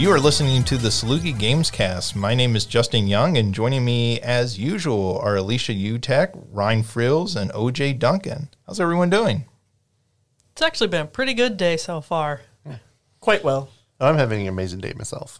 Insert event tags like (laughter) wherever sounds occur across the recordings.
You are listening to the Saluki Gamescast. My name is Justin Young, and joining me as usual are Alicia Utecht, Ryan Freels, and OJ Duncan. How's everyone doing? It's actually been a pretty good day so far. Quite well. I'm having an amazing day myself.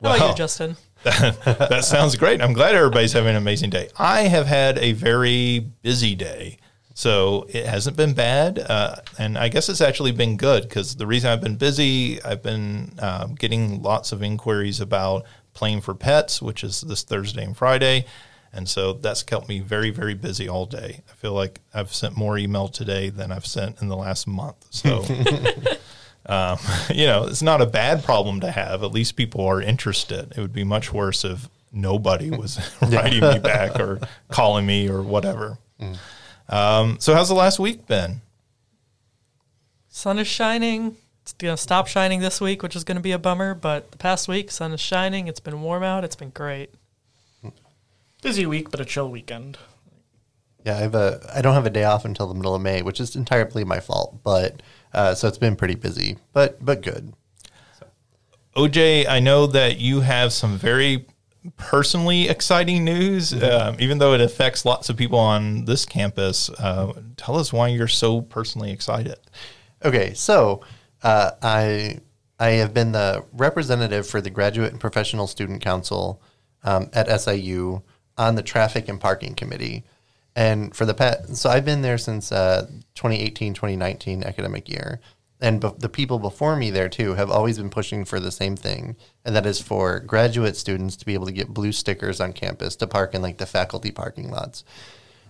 How about you, Justin? (laughs) that sounds great. I'm glad everybody's having an amazing day. I have had a very busy day. So it hasn't been bad. Uh, and I guess it's actually been good because the reason I've been busy, I've been um, getting lots of inquiries about playing for pets, which is this Thursday and Friday. And so that's kept me very, very busy all day. I feel like I've sent more email today than I've sent in the last month. So, (laughs) um, (laughs) you know, it's not a bad problem to have. At least people are interested. It would be much worse if nobody was (laughs) writing me back or calling me or whatever. Um, so, how's the last week been? Sun is shining. It's gonna stop shining this week, which is gonna be a bummer. But the past week, sun is shining. It's been warm out. It's been great. Busy week, but a chill weekend. Yeah, I have a I don't have a day off until the middle of May, which is entirely my fault. But uh, so it's been pretty busy, but but good. OJ, I know that you have some very personally exciting news, um, even though it affects lots of people on this campus. Uh, tell us why you're so personally excited. Okay, so uh, I I have been the representative for the Graduate and Professional Student Council um, at SIU on the Traffic and Parking Committee, and for the past, so I've been there since uh, 2018 2019 academic year, and be- the people before me there too have always been pushing for the same thing, and that is for graduate students to be able to get blue stickers on campus to park in like the faculty parking lots.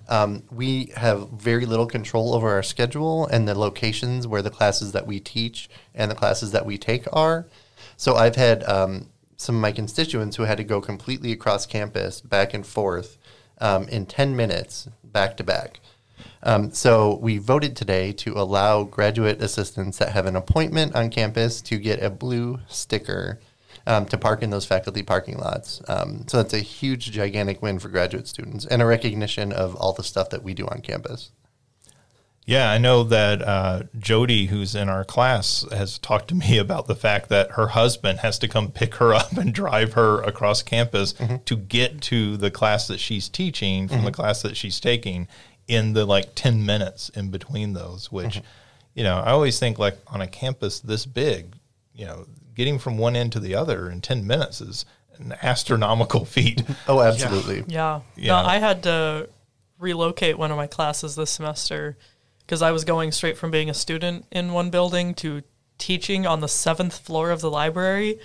Um, we have very little control over our schedule and the locations where the classes that we teach and the classes that we take are. So I've had um, some of my constituents who had to go completely across campus back and forth um, in 10 minutes back to back. Um, so we voted today to allow graduate assistants that have an appointment on campus to get a blue sticker um, to park in those faculty parking lots. Um, so that's a huge, gigantic win for graduate students and a recognition of all the stuff that we do on campus. Yeah, I know that uh, Jody, who's in our class, has talked to me (laughs) about the fact that her husband has to come pick her up and drive her across campus to get to the class that she's teaching from the class that she's taking in the like 10 minutes in between those, which, mm-hmm. you know, I always think like on a campus this big, you know, getting from one end to the other in 10 minutes is an astronomical (laughs) feat. (laughs) Oh, absolutely. Yeah. Yeah. No, I had to relocate one of my classes this semester because I was going straight from being a student in one building to teaching on the seventh floor of the library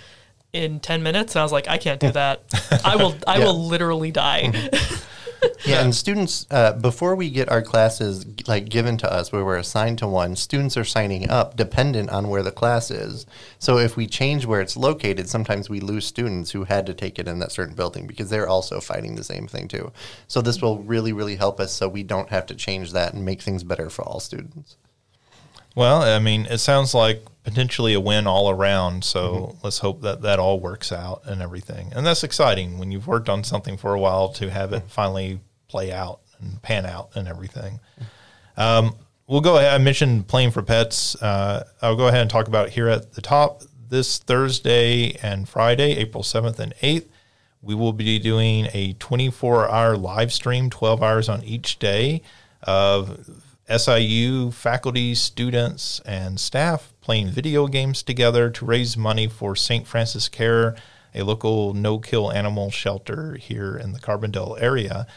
in 10 minutes. And I was like, I can't do (laughs) that. I will, I Yeah. will literally die. Mm-hmm. (laughs) Yeah, and students, uh, before we get our classes like given to us, where we're assigned to one, students are signing up dependent on where the class is. So if we change where it's located, sometimes we lose students who had to take it in that certain building because they're also fighting the same thing too. So this will really, really help us, so we don't have to change that and make things better for all students. Well, I mean, it sounds like potentially a win all around. So let's hope that that all works out and everything. And that's exciting when you've worked on something for a while to have it finally play out and pan out and everything. Um, we'll go ahead. I mentioned playing for pets. Uh, I'll go ahead and talk about it here at the top. This Thursday and Friday, April 7th and 8th, we will be doing a 24 hour live stream, 12 hours on each day of SIU faculty, students, and staff playing video games together to raise money for St. Francis Care, a local no kill animal shelter here in the Carbondale area.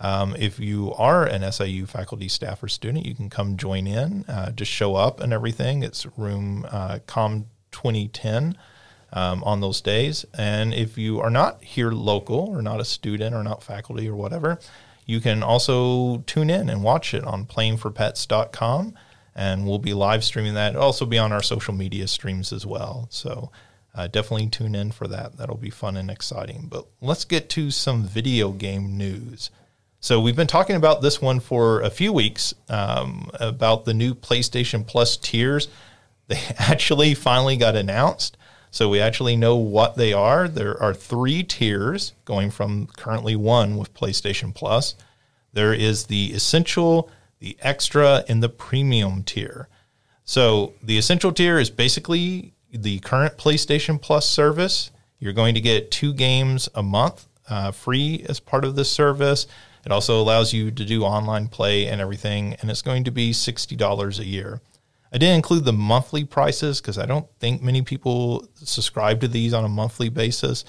Um, if you are an SIU faculty, staff, or student, you can come join in. Uh, just show up and everything. It's room uh, COM 2010 um, on those days. And if you are not here local or not a student or not faculty or whatever, you can also tune in and watch it on playingforpets.com. And we'll be live streaming that. It'll also be on our social media streams as well. So uh, definitely tune in for that. That'll be fun and exciting. But let's get to some video game news. So we've been talking about this one for a few weeks um, about the new PlayStation Plus tiers. They (laughs) actually finally got announced. So we actually know what they are. There are three tiers going from currently one with PlayStation Plus. There is the essential, the extra, and the premium tier. So the essential tier is basically the current PlayStation Plus service, you're going to get two games a month uh, free as part of this service. It also allows you to do online play and everything, and it's going to be $60 a year. I didn't include the monthly prices because I don't think many people subscribe to these on a monthly basis.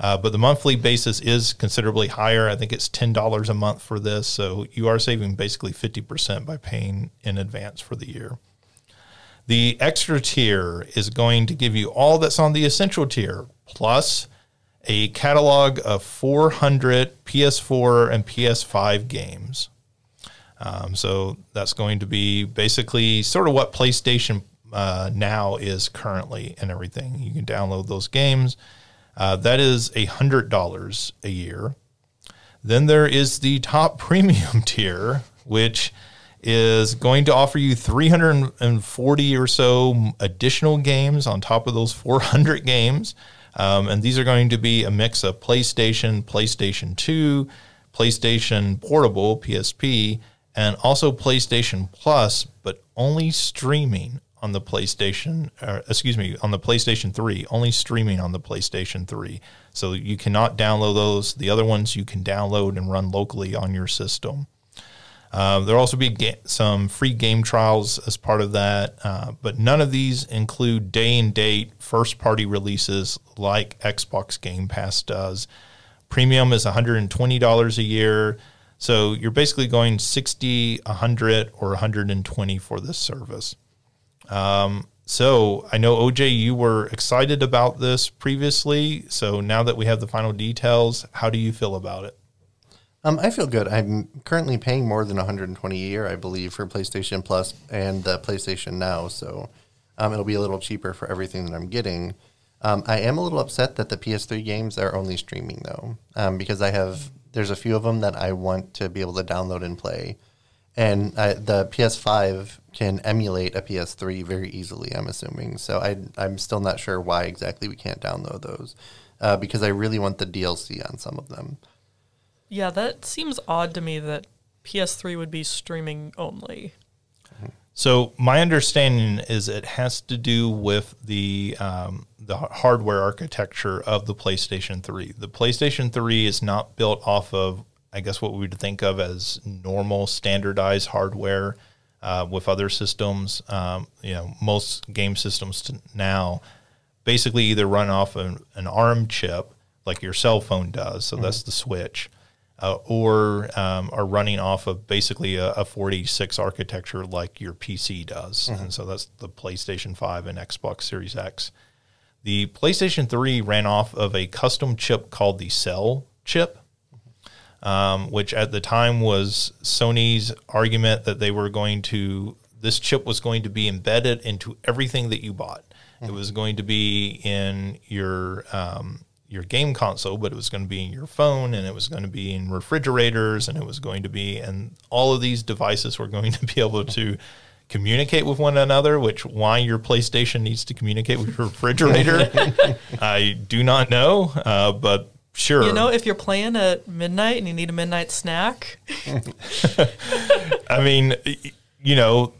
Uh, but the monthly basis is considerably higher. I think it's $10 a month for this. So you are saving basically 50% by paying in advance for the year. The extra tier is going to give you all that's on the essential tier, plus a catalog of 400 PS4 and PS5 games. Um, so that's going to be basically sort of what PlayStation uh, Now is currently and everything. You can download those games. Uh, that is a hundred dollars a year. Then there is the top (laughs) premium tier, which is going to offer you 340 or so additional games on top of those 400 games. Um, and these are going to be a mix of PlayStation, PlayStation 2, PlayStation Portable, PSP, and also PlayStation Plus, but only streaming on the PlayStation, uh, excuse me, on the PlayStation 3, only streaming on the PlayStation 3. So you cannot download those. The other ones you can download and run locally on your system. Uh, there'll also be some free game trials as part of that, uh, but none of these include day and date first party releases like Xbox Game Pass does. Premium is $120 a year. So you're basically going 60, 100, or 120 for this service. Um, so I know OJ, you were excited about this previously. So now that we have the final details, how do you feel about it? Um, I feel good. I'm currently paying more than 120 a year, I believe, for PlayStation Plus and the PlayStation Now. So um, it'll be a little cheaper for everything that I'm getting. Um, I am a little upset that the PS3 games are only streaming though, um, because I have there's a few of them that I want to be able to download and play, and I, the PS5 can emulate a PS3 very easily. I'm assuming. So I I'm still not sure why exactly we can't download those, uh, because I really want the DLC on some of them. Yeah, that seems odd to me that PS3 would be streaming only. So my understanding is it has to do with the um, the hardware architecture of the PlayStation 3. The PlayStation 3 is not built off of, I guess, what we would think of as normal standardized hardware uh, with other systems. Um, you know, most game systems now basically either run off an, an ARM chip like your cell phone does. So mm-hmm. that's the switch uh, or um, are running off of basically a, a 46 architecture like your PC does. Mm-hmm. And so that's the PlayStation 5 and Xbox Series X. The PlayStation 3 ran off of a custom chip called the Cell chip, um, which at the time was Sony's argument that they were going to, this chip was going to be embedded into everything that you bought. It was going to be in your um, your game console, but it was going to be in your phone and it was going to be in refrigerators and it was going to be, and all of these devices were going to be able to communicate with one another, which why your PlayStation needs to communicate with your refrigerator, (laughs) I do not know, uh, but sure. You know, if you're playing at midnight and you need a midnight snack. (laughs) I mean, you know,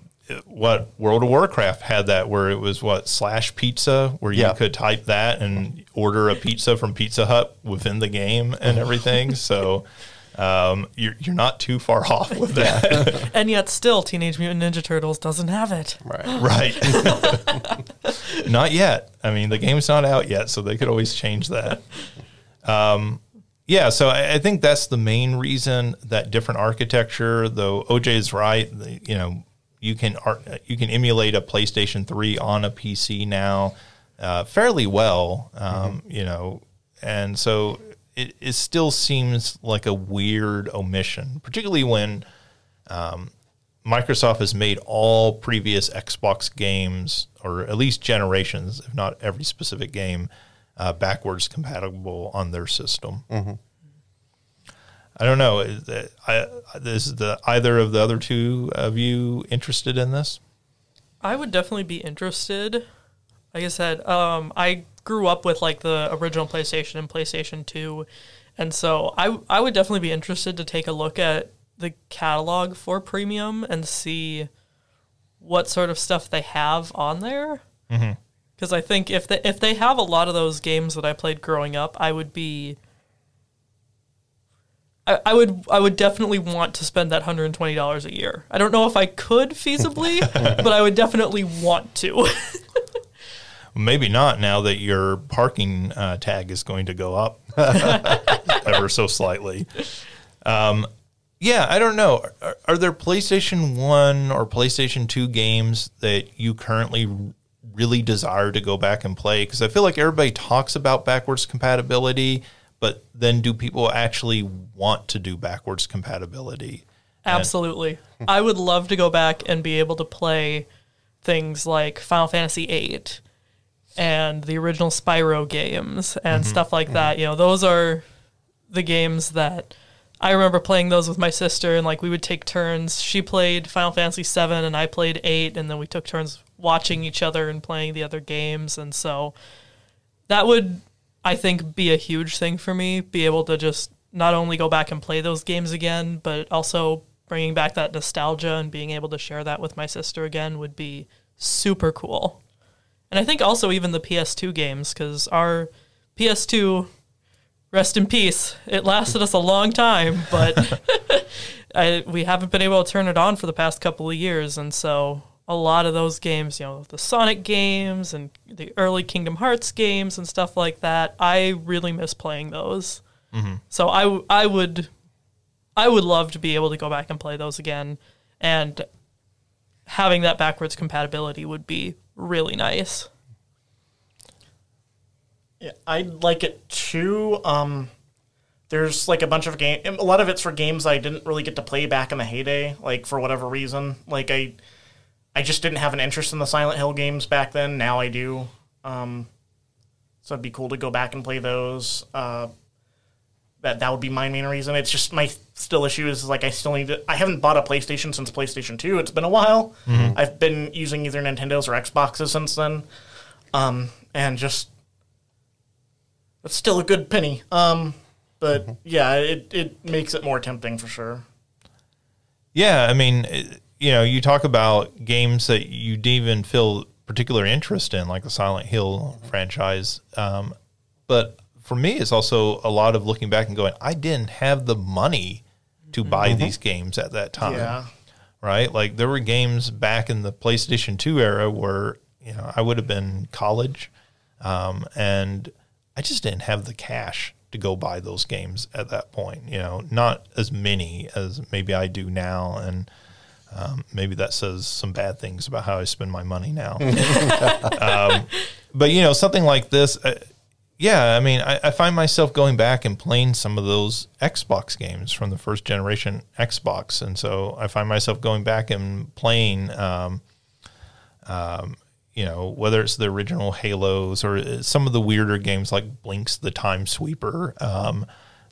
what World of Warcraft had that where it was what slash pizza where you yeah. could type that and order a pizza from Pizza Hut within the game and everything. so um, you're you're not too far (laughs) off with that. (laughs) and yet still Teenage Mutant Ninja Turtles doesn't have it. Right. (laughs) right. not yet. I mean the game's not out yet, so they could always change that. Um, yeah, so I, I, think that's the main reason that different architecture, though OJ is right, the, you know, you can art, you can emulate a PlayStation 3 on a PC now uh, fairly well, um, mm-hmm. you know, and so it, it still seems like a weird omission, particularly when um, Microsoft has made all previous Xbox games, or at least generations, if not every specific game, uh, backwards compatible on their system. Mm-hmm. I don't know. Is, I, is the either of the other two of you interested in this? I would definitely be interested. Like I said, um, I grew up with like the original PlayStation and PlayStation Two, and so I I would definitely be interested to take a look at the catalog for premium and see what sort of stuff they have on there. Mm-hmm. because I think if they if they have a lot of those games that I played growing up, I would be. I, I would I would definitely want to spend that hundred and twenty dollars a year. I don't know if I could feasibly, (laughs) but I would definitely want to. (laughs) Maybe not now that your parking uh, tag is going to go up (laughs) ever so slightly. Um, yeah, I don't know. Are, are there PlayStation 1 or PlayStation 2 games that you currently really desire to go back and play? Because I feel like everybody talks about backwards compatibility, but then do people actually want to do backwards compatibility? Absolutely. I would love to go back and be able to play things like Final Fantasy VIII and the original Spyro games and mm-hmm. stuff like mm-hmm. that. You know, those are the games that I remember playing those with my sister and like we would take turns. She played Final Fantasy 7 and I played 8 and then we took turns watching each other and playing the other games and so that would I think be a huge thing for me be able to just not only go back and play those games again but also bringing back that nostalgia and being able to share that with my sister again would be super cool. And I think also even the PS2 games cuz our PS2 rest in peace. It lasted us a long time, but (laughs) I, we haven't been able to turn it on for the past couple of years, and so a lot of those games, you know, the Sonic games and the early Kingdom Hearts games and stuff like that, I really miss playing those. Mm-hmm. So I I would I would love to be able to go back and play those again, and having that backwards compatibility would be really nice. Yeah, I'd like it too. Um, there's like a bunch of game. A lot of it's for games I didn't really get to play back in the heyday, like for whatever reason. Like I, I just didn't have an interest in the Silent Hill games back then. Now I do. Um, so it'd be cool to go back and play those. Uh, that that would be my main reason. It's just my still issue is like I still need to. I haven't bought a PlayStation since PlayStation Two. It's been a while. I've been using either Nintendos or Xboxes since then, um, and just it's still a good penny. Um, but yeah, it it makes it more tempting for sure. Yeah, I mean, it- you know, you talk about games that you didn't even feel particular interest in, like the Silent Hill franchise. Um, but for me, it's also a lot of looking back and going, I didn't have the money to buy these games at that time. Yeah. Right? Like there were games back in the PlayStation 2 era where, you know, I would have been college um, and I just didn't have the cash to go buy those games at that point. You know, not as many as maybe I do now, and um, maybe that says some bad things about how I spend my money now. (laughs) (laughs) um, but you know, something like this, uh, yeah. I mean, I, I find myself going back and playing some of those Xbox games from the first generation Xbox, and so I find myself going back and playing. Um, you know, whether it's the original Halos or uh, some of the weirder games like Blinx the Time Sweeper, um,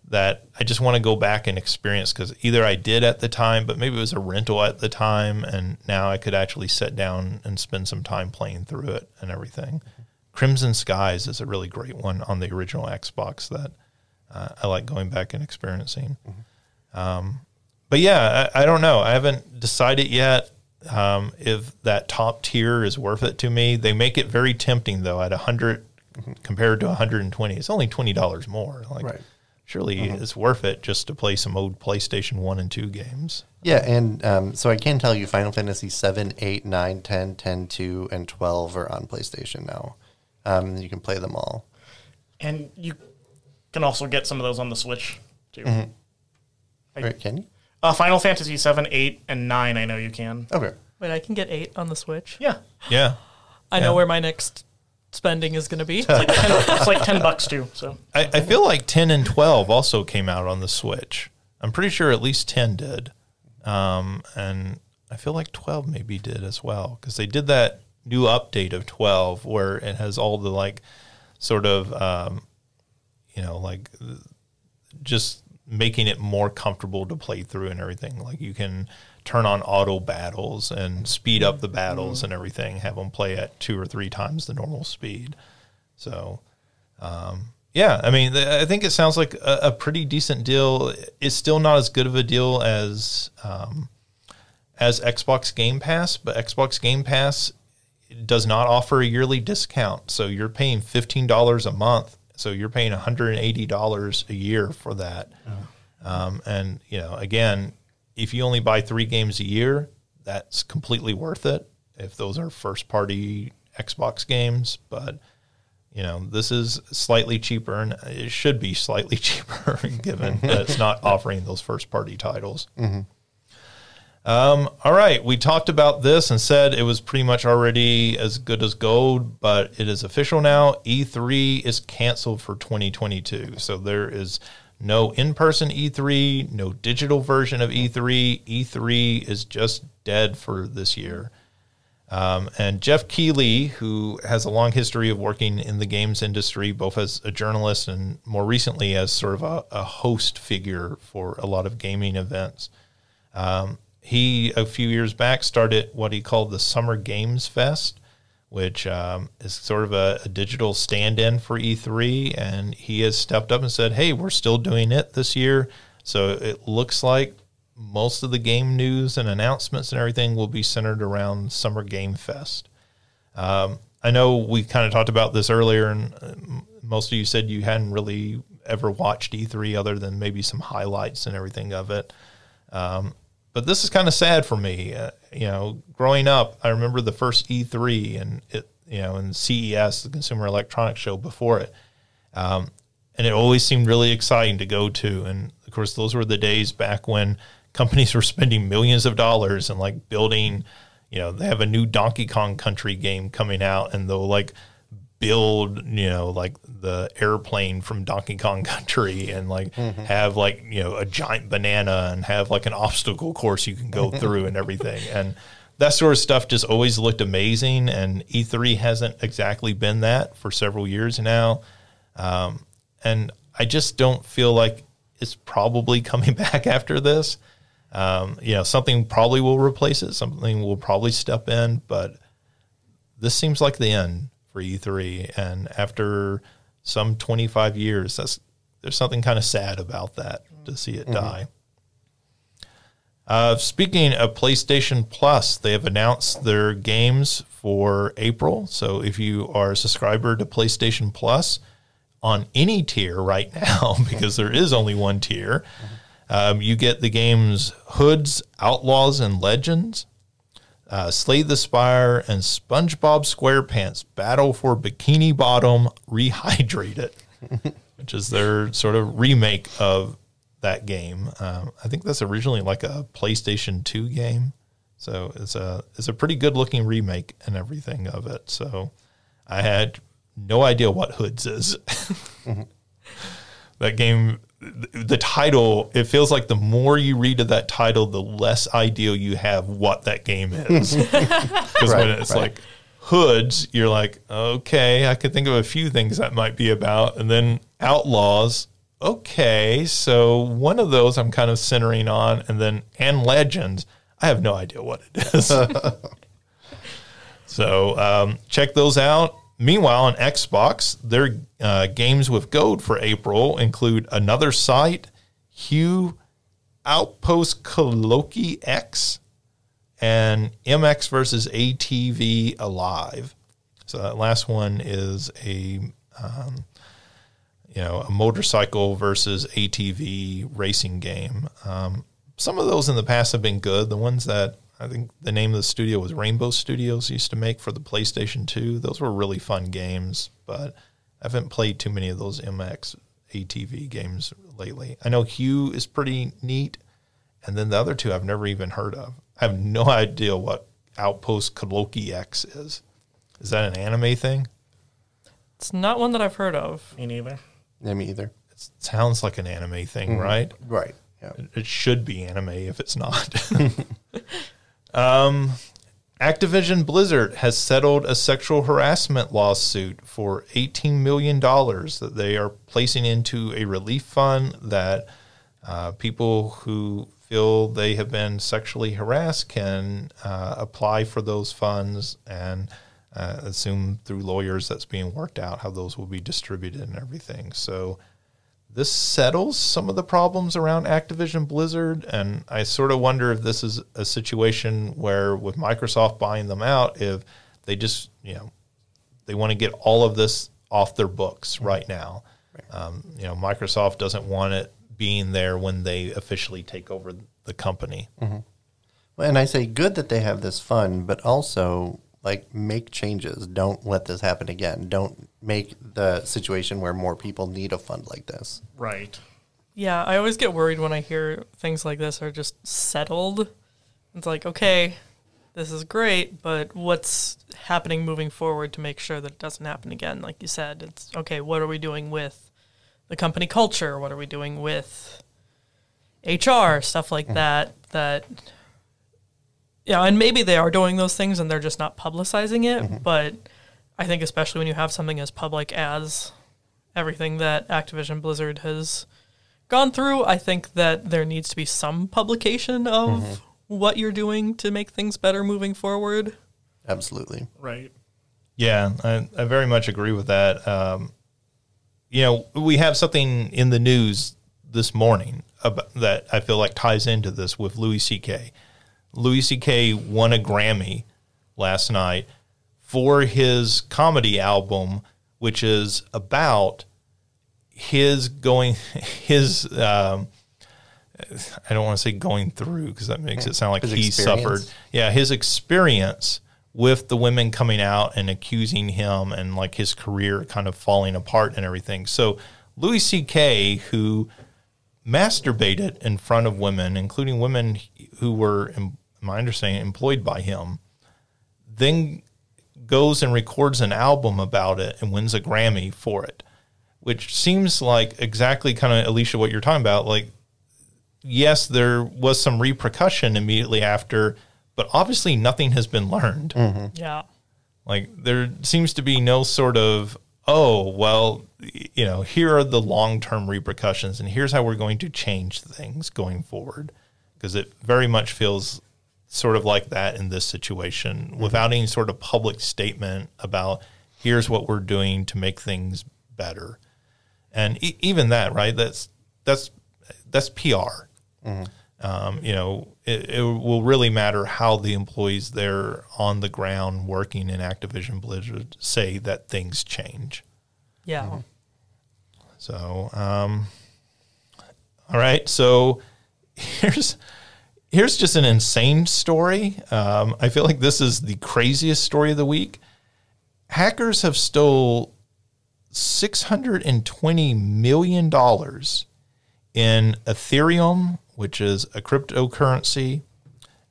that I just want to go back and experience because either I did at the time, but maybe it was a rental at the time, and now I could actually sit down and spend some time playing through it and everything. Crimson Skies is a really great one on the original Xbox that uh, I like going back and experiencing. Um, but yeah, I, I don't know. I haven't decided yet um, if that top tier is worth it to me. They make it very tempting though. At a 100 compared to 120, it's only twenty dollars more. Like, Right. surely it's worth it just to play some old PlayStation One and Two games. Yeah, and um, so I can tell you Final Fantasy 7, 8, 9, 10, 10, 2, and 12 are on PlayStation now. Um, you can play them all. And you can also get some of those on the Switch too. I- Right, can you? Uh, Final Fantasy seven, eight, and nine. I know you can. Okay. Wait, I can get eight on the Switch. Yeah, Yeah, (sighs) I Yeah. know where my next spending is going to be. it's like ten, it's like ten bucks too. So I, I feel like 10 and 12 also came out on the Switch. I'm pretty sure at least 10 did. Um, and I feel like 12 maybe did as well because they did that new update of 12 where it has all the like sort of, um, you know, like just making it more comfortable to play through and everything. Like you can turn on auto battles and speed up the battles and everything, have them play at two or three times the normal speed. So, um, yeah, I mean, th- I think it sounds like a, a pretty decent deal. It's still not as good of a deal as um, as Xbox Game Pass, but Xbox Game Pass does not offer a yearly discount. So you're paying $15 a month. So you're paying $180 a year for that. Um, and, you know, again, if you only buy three games a year, that's completely worth it if those are first party Xbox games. But, you know, this is slightly cheaper and it should be slightly (laughs) cheaper given that it's not (laughs) offering those first party titles. Um, all right, we talked about this and said it was pretty much already as good as gold, but it is official now. E3 is canceled for 2022. So there is no in person E3, no digital version of E E3. E3 is just dead for this year. Um, and Geoff Keighley, who has a long history of working in the games industry, both as a journalist and more recently as sort of a, a host figure for a lot of gaming events. Um, he, a few years back, started what he called the Summer Games Fest, which um, is sort of a, a digital stand in for E3. And he has stepped up and said, hey, we're still doing it this year. So it looks like most of the game news and announcements and everything will be centered around Summer Game Fest. Um, I know we kind of talked about this earlier, and uh, most of you said you hadn't really ever watched E3 other than maybe some highlights and everything of it. Um, but this is kind of sad for me. Uh, you know, growing up, I remember the first E3 and it, you know, and CES, the Consumer Electronics Show before it, um, and it always seemed really exciting to go to. And of course, those were the days back when companies were spending millions of dollars and like building. You know, they have a new Donkey Kong Country game coming out, and they'll like build you know like the airplane from Donkey Kong Country and like have like you know a giant banana and have like an obstacle course you can go (laughs) through and everything. And that sort of stuff just always looked amazing. And E3 hasn't exactly been that for several years now. Um, and I just don't feel like it's probably (laughs) coming back after this. Um, you know something probably will replace it. Something will probably step in but this seems like the end for E3. And after some 25 years, that's there's something kind of sad about that to see it die. Uh, speaking of PlayStation Plus, they have announced their games for April. So if you are a subscriber to PlayStation Plus on any tier right (laughs) now, because there is only one tier, um, you get the games Hoods, Outlaws, and Legends uh, Slay the Spire, and SpongeBob SquarePants Battle for Bikini Bottom Rehydrated, (laughs) which is their sort of remake of that game. Um, I think that's originally like a PlayStation 2 game. So it's a it's a pretty good looking remake and everything of it. So I had no idea what Hoods is. (laughs) that game the title it feels like the more you read of that title the less ideal you have what that game is (laughs) because when it's right. like hoods you're like okay i could think of a few things that might be about and then outlaws okay so one of those i'm kind of centering on and then and legends i have no idea what it is (laughs) so um, check those out. Meanwhile, on Xbox, their uh, games with gold for April include Another Sight, Hue, Outpost Kaloki X, and MX versus ATV Alive. So that last one is a um, you know a motorcycle versus ATV racing game. Um, some of those in the past have been good. The ones that I think the name of the studio was Rainbow Studios used to make for the PlayStation 2. Those were really fun games, but I haven't played too many of those MX ATV games lately. I know Hue is pretty neat, and then the other two I've never even heard of. I have no (laughs) idea what Outpost Kaloki X is. Is that an anime thing? It's not one that I've heard of. Me neither. Yeah, me either. It sounds like an anime thing, mm-hmm. right? Right. Yeah. It should be anime if it's not. (laughs) (laughs) um, Activision Blizzard has settled a sexual harassment lawsuit for $18 million that they are placing into a relief fund that uh, people who feel they have been sexually harassed can uh, apply for those funds and uh, assume through lawyers that's being worked out how those will be distributed and everything. So this settles some of the problems around Activision Blizzard. And I sort of wonder if this is a situation where, with Microsoft buying them out, if they just you know they want to get all of this off their books right now. Um, you know, Microsoft doesn't want it being there when they officially take over the company. Well, And I say good that they have this fund, but also like make changes. Don't let this happen again. Don't make the situation where more people need a fund like this. Right. Yeah, I always get worried when I hear things like this are just settled. It's like, okay, this is great, but what's happening moving forward to make sure that it doesn't happen again? Like you said, it's okay, what are we doing with the company culture? What are we doing with HR? Stuff like mm-hmm. that. That, yeah, and maybe they are doing those things and they're just not publicizing it. Mm-hmm. But I think, especially when you have something as public as everything that Activision Blizzard has gone through, I think that there needs to be some publication of what you're doing to make things better moving forward. Absolutely. Right. Yeah, I, I very much agree with that. Um, you know, we have something in the news this morning about, that I feel like ties into this with Louis C.K. Louis C.K. won a Grammy last night for his comedy album, which is about his going, (laughs) his, um, I don't want to say going through because that makes it sound like His he experience. suffered. Yeah, his experience with the women coming out and accusing him and like his career kind of falling apart and everything. So Louis C.K., who masturbated in front of women, including women who were, in my understanding, employed by him, then goes and records an album about it and wins a Grammy for it, which seems like exactly kind of Alicia what you're talking about. Like, yes, there was some repercussion immediately after, but obviously nothing has been learned. Mm-hmm. Yeah. Like there seems to be no sort of, oh, well, you know, here are the long term repercussions and here's how we're going to change things going forward. Because it very much feels sort of like that in this situation without any sort of public statement about here's what we're doing to make things better. And e- even that, right? That's, that's, that's PR um, you know, it, it will really matter how the employees there on the ground working in Activision Blizzard say that things change. Yeah. So, um, all right. So (laughs) here's here's just an insane story. Um, I feel like this is the craziest story of the week. Hackers have stole six hundred and twenty million dollars in Ethereum, which is a cryptocurrency,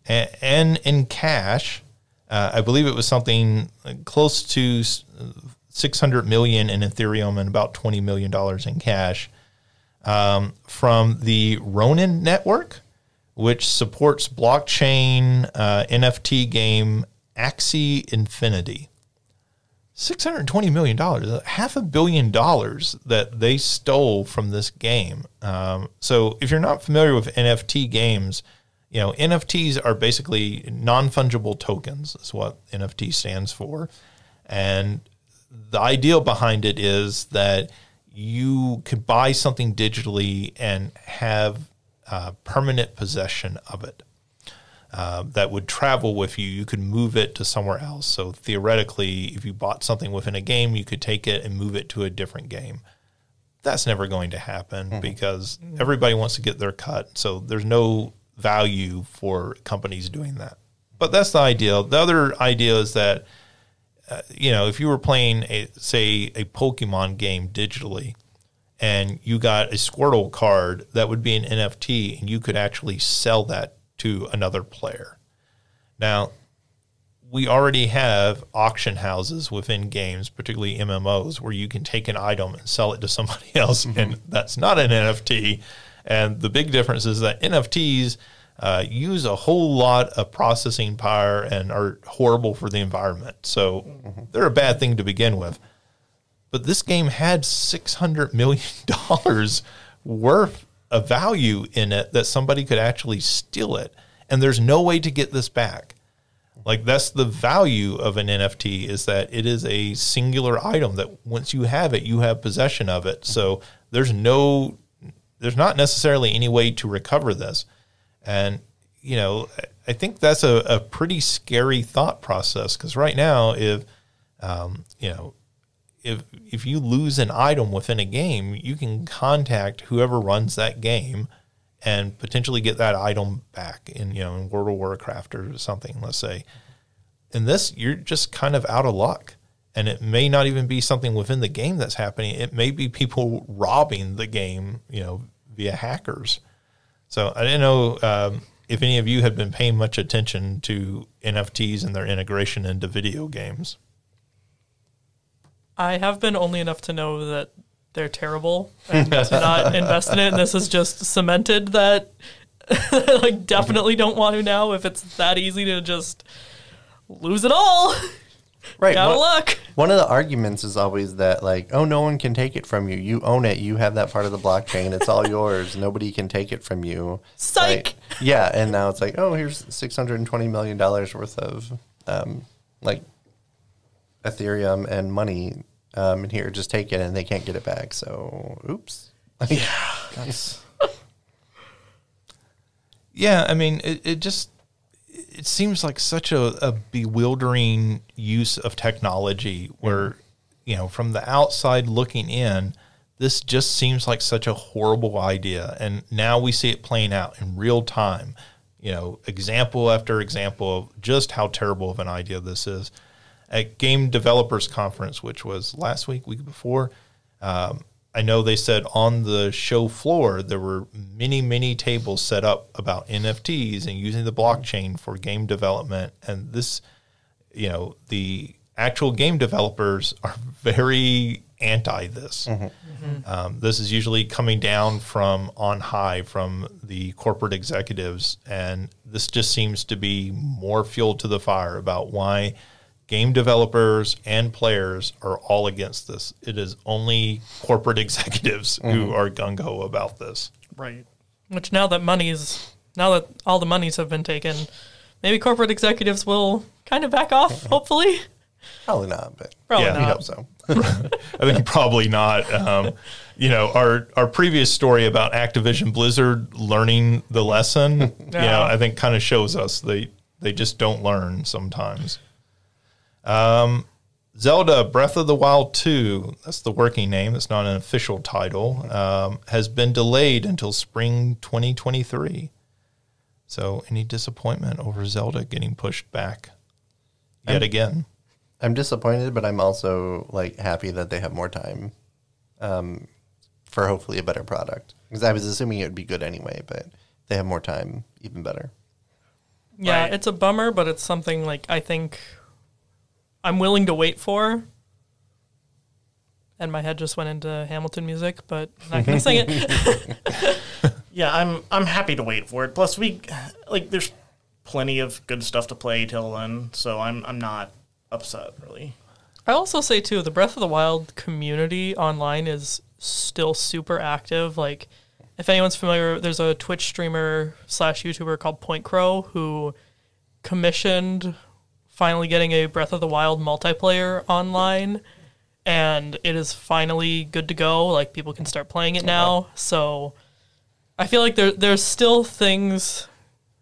and, and in cash. Uh, I believe it was something close to s- 600 million in Ethereum and about 20 million dollars in cash um, from the Ronin network, which supports blockchain uh, NFT game Axie Infinity. $620 million, half a billion dollars that they stole from this game. Um, so, if you're not familiar with NFT games, you know, NFTs are basically non fungible tokens, is what NFT stands for. And the ideal behind it is that you could buy something digitally and have uh, permanent possession of it uh, that would travel with you. You could move it to somewhere else. So theoretically, if you bought something within a game, you could take it and move it to a different game. That's never going to happen because everybody wants to get their cut. So there's no value for companies doing that. But that's the ideal. The other idea is that uh, you know, if you were playing a say a Pokemon game digitally and you got a Squirtle card that would be an NFT and you could actually sell that to another player. Now, we already have auction houses within games, particularly MMOs, where you can take an item and sell it to somebody (laughs) else, and that's not an NFT. And the big difference is that NFTs uh, use a whole lot of processing power and are horrible for the environment. So they're a bad thing to begin with. But this game had $600 million (laughs) worth of value in it that somebody could actually steal it. And there's no way to get this back. Like that's the value of an NFT is that it is a singular item that once you have it, you have possession of it. So there's no, there's not necessarily any way to recover this. And, you know, I think that's a, a pretty scary thought process because right now, if um, you know, if if you lose an item within a game, you can contact whoever runs that game and potentially get that item back in you know in World of Warcraft or something. Let's say. In this, you're just kind of out of luck, and it may not even be something within the game that's happening. It may be people robbing the game, you know, via hackers. So I didn't know um, if any of you had been paying much attention to NFTs and their integration into video games. I have been only enough to know that they're terrible and to not (laughs) invest in it. And this has just cemented that. (laughs) like, definitely don't want to now if it's that easy to just lose it all. (laughs) Right. Out of one- of the arguments is always that, like, oh, no one can take it from you. You own it. You have that part of the blockchain. It's all yours. Nobody can take it from you. Psych. Yeah. And now it's like, oh, here's $620 million worth of, um, like, Ethereum and money um, in here. Just take it and they can't get it back. So, oops. (laughs) Like, That's Yeah, I mean, it, it just it seems like such a, a bewildering use of technology where, you know, from the outside looking in, this just seems like such a horrible idea. And now we see it playing out in real time, you know, example after example of just how terrible of an idea this is. At Game Developers Conference, which was last week, week before, um, I know they said on the show floor there were many, many tables set up about NFTs and using the blockchain for game development. And this, you know, the actual game developers are (laughs) very anti this. Um, this is usually coming down from on high from the corporate executives. And this just seems to be more fuel to the fire about why game developers and players are all against this. It is only corporate (laughs) executives who are gung ho about this. right. Which now that money's now that all the monies have been taken, maybe corporate executives will kind of back off. Hopefully, probably not, but probably Yeah. we not. hope so. (laughs) I think probably not. Um, you know, our our previous story about Activision Blizzard learning the lesson, you know, Yeah. I think kind of shows us they they just don't learn sometimes. Um, Zelda Breath of the Wild 2, that's the working name, that's not an official title, um, has been delayed until spring 2023. So, any disappointment over Zelda getting pushed back yet again? I'm disappointed, but I'm also like happy that they have more time um, for hopefully a better product. Because I was assuming it would be good anyway, but they have more time, even better. Yeah, Right. it's a bummer, but it's something like I think I'm willing to wait for. And my head just went into Hamilton music, but I'm not gonna sing it. (laughs) Yeah, I'm I'm happy to wait for it. Plus, we like there's plenty of good stuff to play till then, so I'm I'm not upset really. I also say too, the Breath of the Wild community online is still super active. Like, if anyone's familiar, there's a Twitch streamer slash YouTuber called PointCrow who commissioned finally getting a Breath of the Wild multiplayer online, and it is finally good to go. Like, people can start playing it now. So, I feel like there there's still things,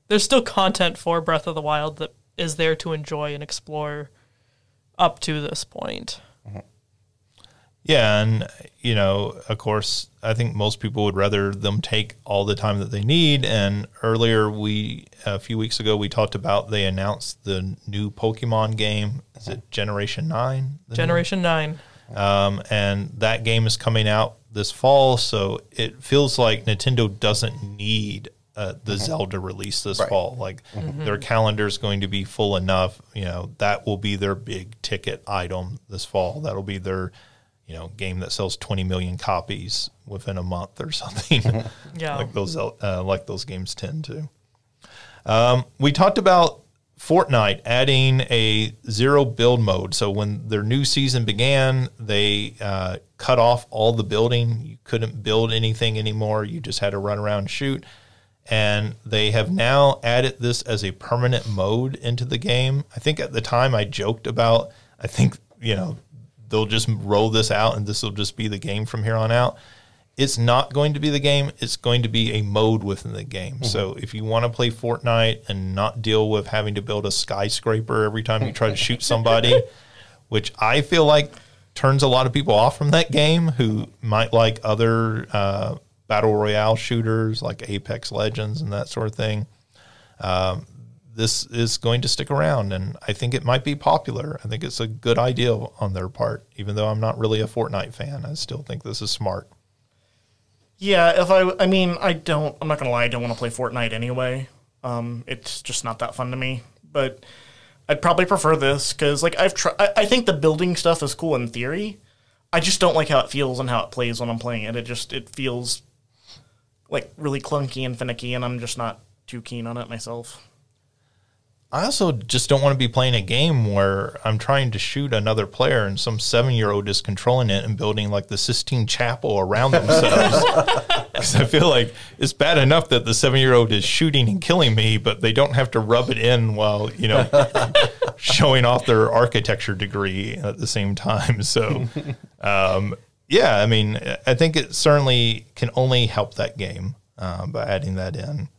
there's still content for Breath of the Wild that is there to enjoy and explore up to this point. Yeah, and you know, of course, I think most people would rather them take all the time that they need. And earlier, we a few weeks ago, we talked about they announced the new Pokemon game. Is it Generation Nine? The new- Generation 9. um, and that game is coming out this fall. So it feels like Nintendo doesn't need uh, the Zelda release this Right. fall. Like their calendar is going to be full enough. You know that will be their big ticket item this fall. That'll be their you know game that sells 20 million copies within a month or (laughs) something. Yeah. like those uh, like those games tend to. Um, we talked about Fortnite adding a zero build mode. So when their new season began, they uh, cut off all the building. You couldn't build anything anymore. You just had to run around and shoot. And they have now added this as a permanent mode into the game. I think at the time I joked about, I think, you know, they'll just roll this out and this will just be the game from here on out. it's not going to be the game. It's going to be a mode within the game. So if you want to play Fortnite and not deal with having to build a skyscraper every time you try to shoot somebody, (laughs) which I feel like turns a lot of people off from that game who might like other uh, battle royale shooters like Apex Legends and that sort of thing. Um, this is going to stick around, and I think it might be popular. I think it's a good idea on their part, even though I'm not really a Fortnite fan. I still think this is smart. Yeah, if I, I mean, I don't. I'm not gonna lie. I don't want to play Fortnite anyway. Um, it's just not that fun to me. But I'd probably prefer this because, like, I've tried. I think the building stuff is cool in theory. I just don't like how it feels and how it plays when I'm playing it. It just it feels like really clunky and finicky, and I'm just not too keen on it myself. I also just don't want to be playing a game where I'm trying to shoot another player and some seven year old is controlling it and building like the Sistine Chapel around (laughs) themselves. Because I feel like it's bad enough that the seven year old is shooting and killing me, but they don't have to rub it in while, you know, (laughs) showing off their architecture degree at the same time. So, um, yeah, I mean, I think it certainly can only help that game uh, by adding that in.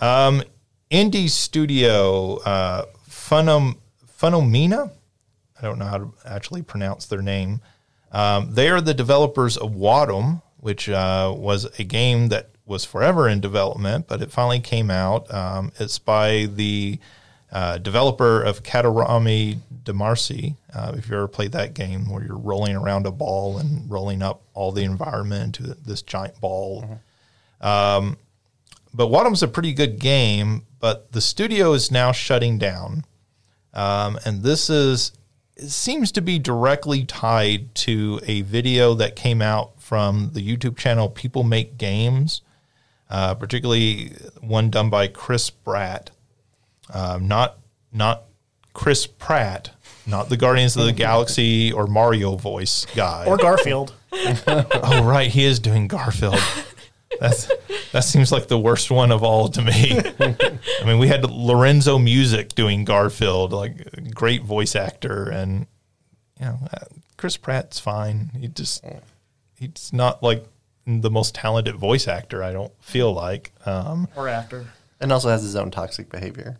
Um, indie studio uh, Funomena. I don't know how to actually pronounce their name. Um, they are the developers of Wattam, which uh, was a game that was forever in development, but it finally came out. Um, it's by the uh, developer of Katamari Damacy. Uh, if you ever played that game where you're rolling around a ball and rolling up all the environment into this giant ball. Um, but Wattam's a pretty good game, but the studio is now shutting down. Um, and this is it seems to be directly tied to a video that came out from the YouTube channel People Make Games, uh, particularly one done by Chris Bratt, um, not not Chris Pratt, not the Guardians of the (laughs) Galaxy or Mario voice guy. Or Garfield. (laughs) oh right, he is doing Garfield. (laughs) That's that seems like the worst one of all to me. (laughs) I mean, we had Lorenzo Music doing Garfield, like great voice actor, and you know, uh, Chris Pratt's fine. He just he's not like the most talented voice actor. I don't feel like. Um, or actor. And also has his own toxic behavior.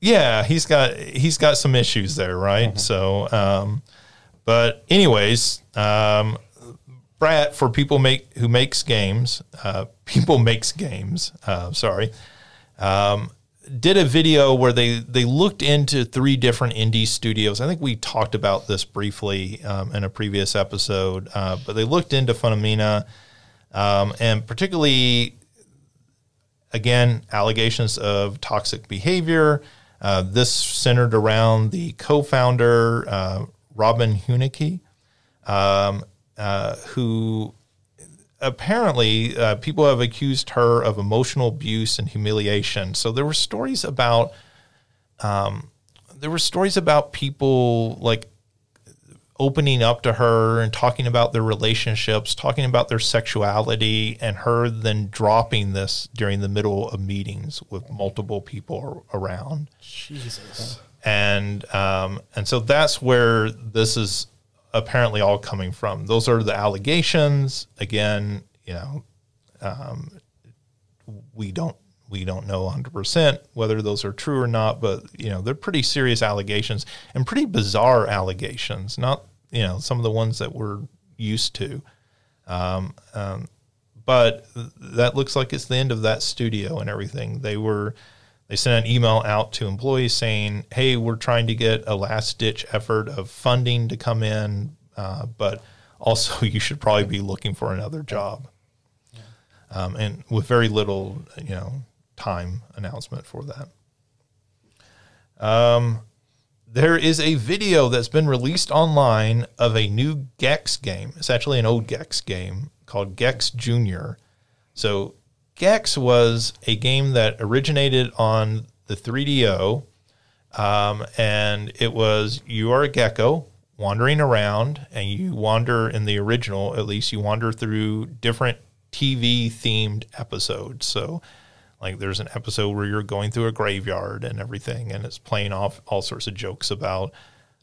yeah, he's got he's got some issues there, right? So, um, but anyways, um, Bratt for people make who makes games, uh, (laughs) people makes games. Uh, sorry, um, did a video where they they looked into three different indie studios. I think we talked about this briefly um, in a previous episode, uh, but they looked into Funomena um, and particularly again, allegations of toxic behavior. Uh, this centered around the co-founder uh, Robin Hunicke, um, uh, who apparently uh, people have accused her of emotional abuse and humiliation. So there were stories about um, there were stories about people like opening up to her and talking about their relationships, talking about their sexuality, and her then dropping this during the middle of meetings with multiple people around. Jesus. And um, and so that's where this is apparently all coming from. Those are the allegations. Again, you know, um, we don't we don't know 100% whether those are true or not, but you know, they're pretty serious allegations and pretty bizarre allegations, not, you know, some of the ones that we're used to. Um, um, but that looks like it's the end of that studio and everything. They were, they sent an email out to employees saying, "Hey, we're trying to get a last ditch effort of funding to come in, uh, but also (laughs) you should probably be looking for another job." Um, and with very little, you know, time announcement for that. Um, there is a video that's been released online of a new Gex game. It's actually an old Gex game called Gex Junior. So Gex was a game that originated on the 3DO, um, and it was you are a gecko wandering around, and you wander in the original, at least you wander through different TV themed episodes. So like there's an episode where you're going through a graveyard and everything, and it's playing off all sorts of jokes about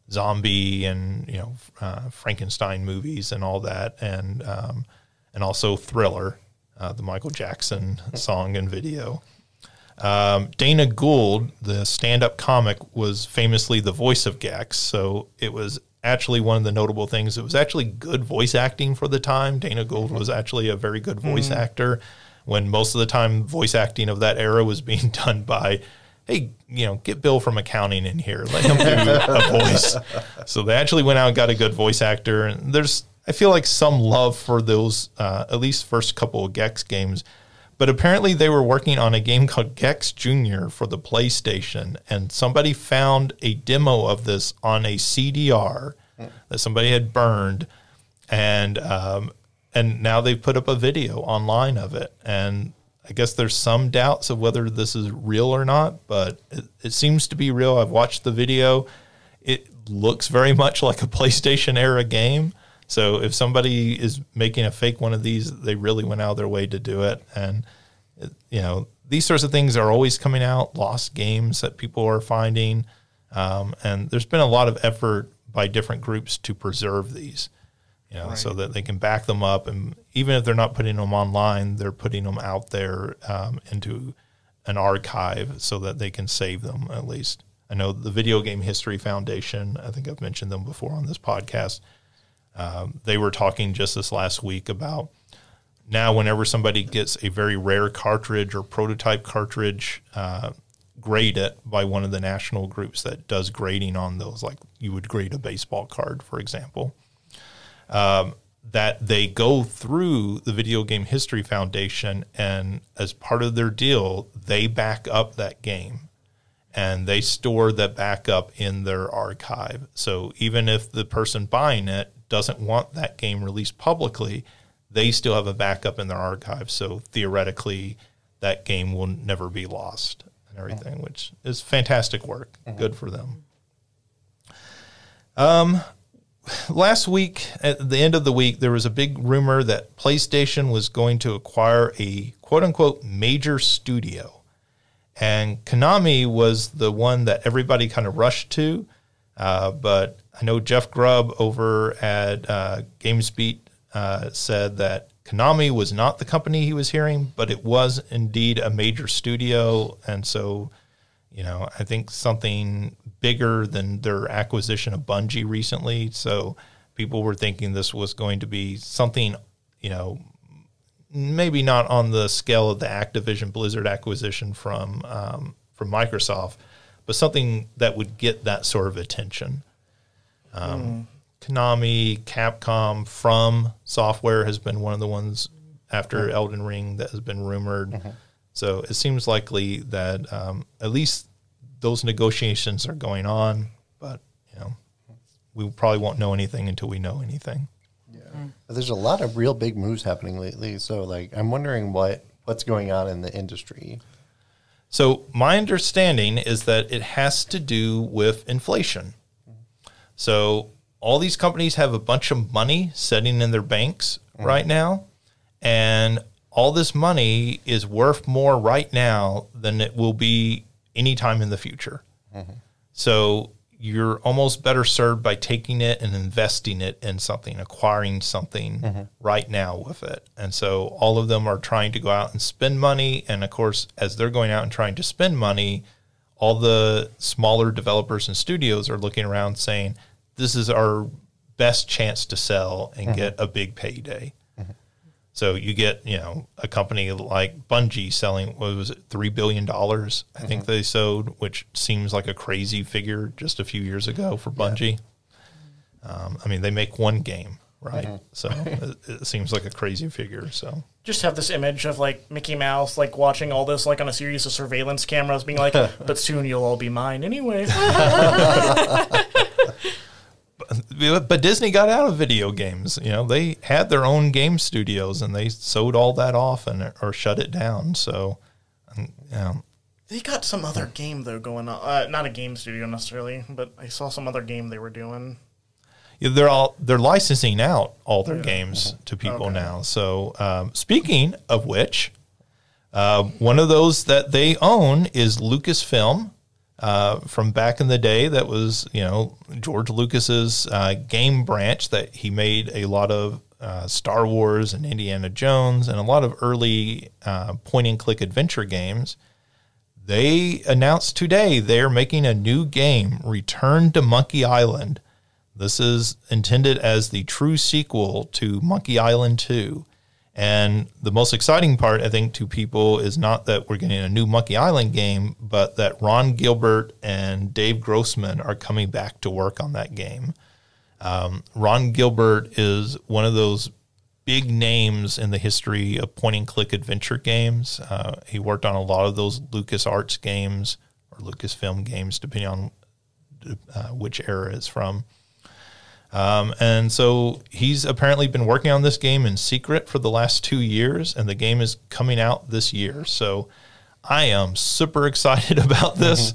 zombie and you know uh, Frankenstein movies and all that. And um, and also Thriller, uh, the Michael Jackson song and video. Um, Dana Gould, the stand-up comic, was famously the voice of Gex, so it was actually one of the notable things. It was actually good voice acting for the time. Dana Gould was actually a very good voice actor, when most of the time voice acting of that era was being (laughs) done by, hey, you know, get Bill from accounting in here, let him do a (laughs) voice. So they actually went out and got a good voice actor, and there's I feel like some love for those uh, at least first couple of Gex games but apparently, they were working on a game called Gex Junior for the PlayStation, and somebody found a demo of this on a CDR that somebody had burned, and um, and now they've put up a video online of it. And I guess there's some doubts of whether this is real or not, but it, it seems to be real. I've watched the video; it looks very (laughs) much like a PlayStation era game. So if somebody is making a fake one of these, they really went out of their way to do it. And it- you know, these sorts of things are always coming out. Lost games that people are finding, um, and there's been a lot of effort by different groups to preserve these. You know, so that they can back them up, and even if they're not putting them online, they're putting them out there um, into an archive so that they can save them at least. I know the Video Game History Foundation. I think I've mentioned them before on this podcast they were talking just this last week about now whenever somebody gets a very rare cartridge or prototype cartridge uh, grade it by one of the national groups that does grading on those like you would grade a baseball card for example um, that they go through the video game history foundation and as part of their deal they back up that game and they store that backup in their archive. So even if the person buying it doesn't want that game released publicly, they still have a backup in their archive. So theoretically, that game will never be lost and everything, which is fantastic work. Good for them. Um, last week, at the end of the week, there was a big rumor that PlayStation was going to acquire a quote unquote major studio and Konami was the one that everybody kind of rushed to. Uh, but I know Jeff Grubb over at uh, GamesBeat uh, said that Konami was not the company he was hearing, but it was indeed a major studio, and so you know I think something bigger than their acquisition of Bungie recently. So people were thinking this was going to be something you know maybe not on the scale of the Activision Blizzard acquisition from um, from Microsoft, but something that would get that sort of attention. Um, Konami, Capcom, From Software has been one of the ones after Elden Ring that has been rumored. So it seems likely that um, at least those negotiations are going on, but you know we probably won't know anything until we know anything. But There's a lot of real big moves happening lately. So, like, I'm wondering what what's going on in the industry. So my understanding is that it has to do with inflation. So all these companies have a bunch of money sitting in their banks mm-hmm. right now, and all this money is worth more right now than it will be anytime in the future. Mm-hmm. So you're almost better served by taking it and investing it in something, acquiring something mm-hmm. right now with it. And so all of them are trying to go out and spend money. And of course, as they're going out and trying to spend money, all the smaller developers and studios are looking around saying, this is our best chance to sell and mm-hmm. get a big payday. So you get, you know, a company like Bungie selling what was it, three billion dollars? I think they sold, which seems like a crazy figure just a few years ago for Bungie. Um, I mean, they make one game, right? So (laughs) it, it seems like a crazy figure. So Just have this image of like Mickey Mouse, like watching all this, like on a series of surveillance cameras, being like, (laughs) "But soon you'll all be mine anyway." (laughs) but Disney got out of video games. You know, they had their own game studios and they sold all that off and or shut it down. So, you know, they got some other game though going on. Uh, not a game studio necessarily, but I saw some other game they were doing. Yeah, they're all they're licensing out all their games to people Okay. now. So um, speaking of which, uh, one of those that they own is Lucasfilm. Uh, from back in the day, that was you know George Lucas's uh, game branch that he made a lot of uh, Star Wars and Indiana Jones and a lot of early uh, point and click adventure games. They announced today they're making a new game, Return to Monkey Island. This is intended as the true sequel to Monkey Island 2. And the most exciting part, I think, to people is not that we're getting a new Monkey Island game, but that Ron Gilbert and Dave Grossman are coming back to work on that game. Um, Ron Gilbert is one of those big names in the history of point and click adventure games. Uh, he worked on a lot of those LucasArts games or Lucasfilm games, depending on uh, which era it's from. Um, and so he's apparently been working on this game in secret for the last two years, and the game is coming out this year. So I am super (laughs) excited about this.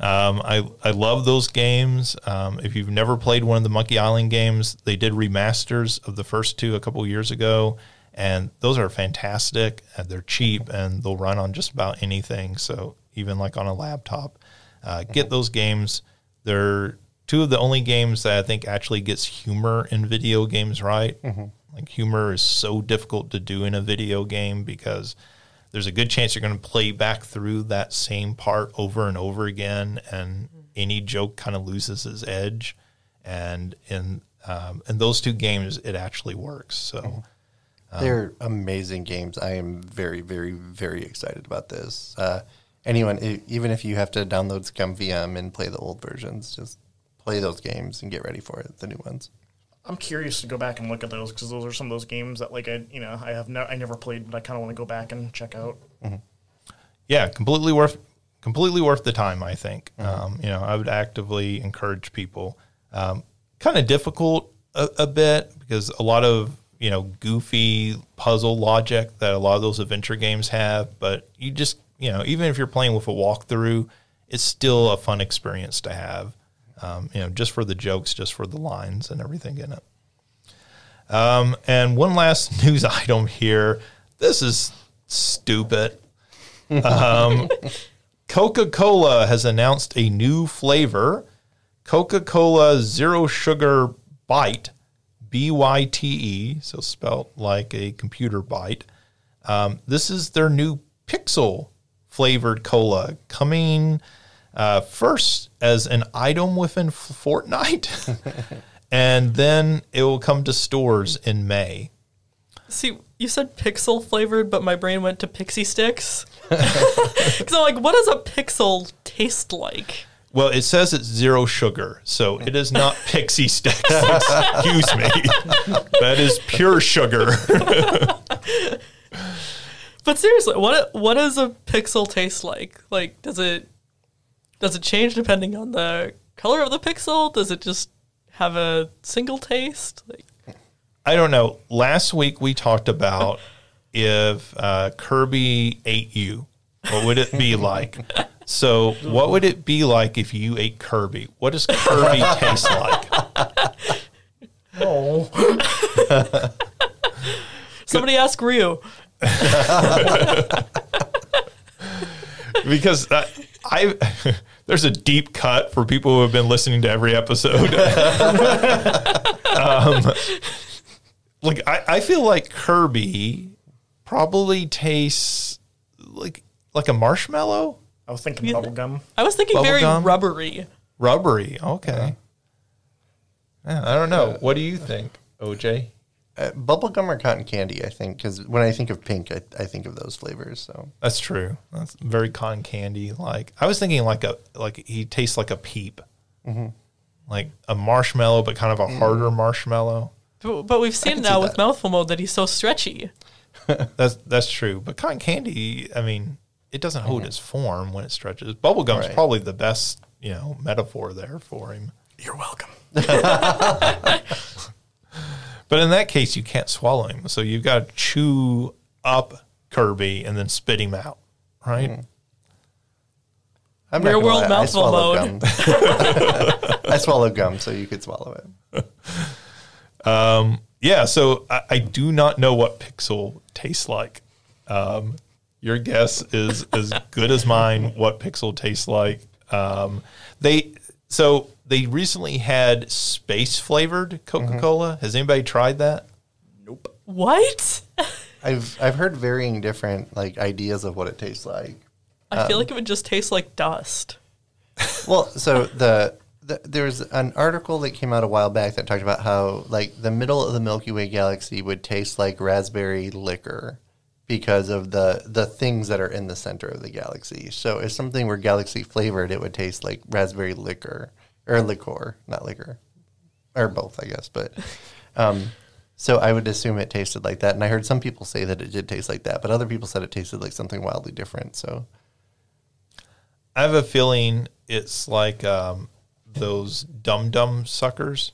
Um, I, I love those games. Um, if you've never played one of the Monkey Island games, they did remasters of the first two a couple years ago, and those are fantastic. And they're cheap and they'll run on just about anything. So even like on a laptop, uh, get those games. They're two of the only games that I think actually gets humor in video games right. Like humor is so difficult to do in a video game because there's a good chance you're going to play back through that same part over and over again, and any joke kind of loses its edge. And in um, in those two games, it actually works. So They're amazing games. I am very, very, very excited about this. Uh, anyone, even if you have to download ScummVM and play the old versions, just play those games and get ready for it. The new ones. I'm curious to go back and look at those because those are some of those games that like I you know I have no I never played but I kind of want to go back and check out. yeah, completely worth completely worth the time. I think. Um, you know, I would actively encourage people. Um, kind of difficult a, a bit because a lot of you know goofy puzzle logic that a lot of those adventure games have, but you just you know even if you're playing with a walkthrough, it's still a fun experience to have. Um, you know, just for the jokes, just for the lines and everything in it. Um, and one last (laughs) news item here. This is stupid. (laughs) Coca Cola has announced a new flavor Coca Cola Zero Sugar Byte, B Y T E, so spelled like a computer byte. Um, this is their new Pixel flavored cola coming uh, first as an item within Fortnite, (laughs) and then it will come to stores in May. See, you said pixel flavored, but my brain went to pixie sticks. (laughs) Because I'm like, what does a pixel taste like? Well, it says it's zero sugar, so it is not (laughs) pixie sticks. Excuse me. That is pure sugar. But seriously, what what does a pixel taste like? Like, does it does it change depending on the color of the pixel? Does it just have a single taste? Like, I don't know. Last week we talked about (laughs) if uh, Kirby ate you, what would it be like? So, what would it be like if you ate Kirby? What does Kirby (laughs) taste like? Oh, (laughs) somebody ask Ryu. Because uh, I (laughs) there's a deep cut for people who have been listening to every episode. (laughs) um, like I, I feel like Kirby probably tastes like like a marshmallow, I was thinking bubblegum. I was thinking very Bubblegum? rubbery. rubbery. Okay. Yeah, I don't know. What do you think, OJ? Uh, bubblegum or cotton candy, I think, because when I think of pink, I, I think of those flavors. So That's true. That's very cotton candy. Like I was thinking, like a like he tastes like a peep, like a marshmallow, but kind of a harder marshmallow. But, but we've seen now see with mouthful mode that he's so stretchy. (laughs) That's that's true. But cotton candy, I mean, it doesn't hold its form when it stretches. Bubblegum's Right. probably the best, you know, metaphor there for him. You're welcome. (laughs) But in that case, you can't swallow him, so you've got to chew up Kirby and then spit him out, right? I'm Real world lie, mouthful swallow mode. gum. (laughs) I swallow gum, so you could swallow it. Yeah, so I, I do not know what Pixel tastes like. Um, your guess is as good as mine. What Pixel tastes like? Um, they so they recently had space flavored Coca Cola. Mm-hmm. Has anybody tried that? Nope. What? (laughs) I've I've heard varying different like ideas of what it tastes like. I feel um, like it would just taste like dust. (laughs) Well, so the, the there's an article that came out a while back that talked about how like the middle of the Milky Way galaxy would taste like raspberry liquor because of the the things that are in the center of the galaxy. So if something were galaxy flavored, it would taste like raspberry liquor or liqueur, not liquor, or both, I guess. But um, so I would assume it tasted like that. And I heard some people say that it did taste like that, but other people said it tasted like something wildly different. So I have a feeling it's like um, those dum dum suckers,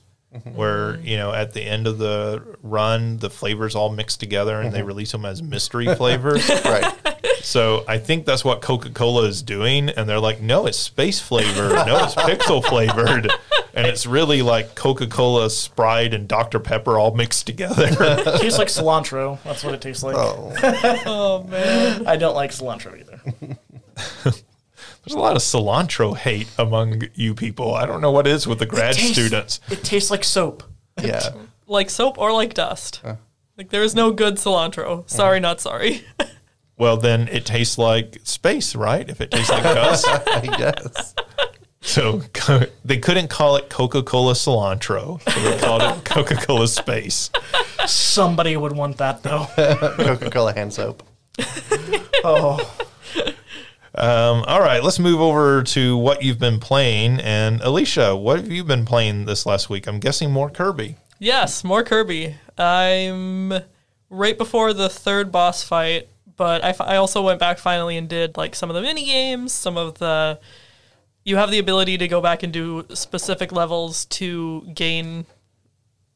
where you know at the end of the run the flavors all mixed together and they release them as mystery flavors. (laughs) right. So I think that's what Coca Cola is doing, and they're like, no, it's space flavored, no, it's (laughs) pixel flavored, and it's really like Coca Cola, Sprite, and Dr Pepper all mixed together. It (laughs) tastes like cilantro. That's what it tastes like. Oh. (laughs) Oh man. I don't like cilantro either. There's a lot of cilantro hate among you people. I don't know what is with the grad Tastes- students. It tastes like soap. Yeah. like soap or like dust. Like there is no good cilantro. Sorry, not sorry. Well, then it tastes like space, right? If it tastes like dust. I guess. So they couldn't call it Coca Cola cilantro. So they called it Coca Cola space. Somebody would want that though. (laughs) Coca Cola hand soap. Oh, Um, all right, let's move over to what you've been playing. And Alicia, what have you been playing this last week? I'm guessing more Kirby. yes, more Kirby. I'm right before the third boss fight, but I, I also went back finally and did like some of the mini games, some of the. You have the ability to go back and do specific levels to gain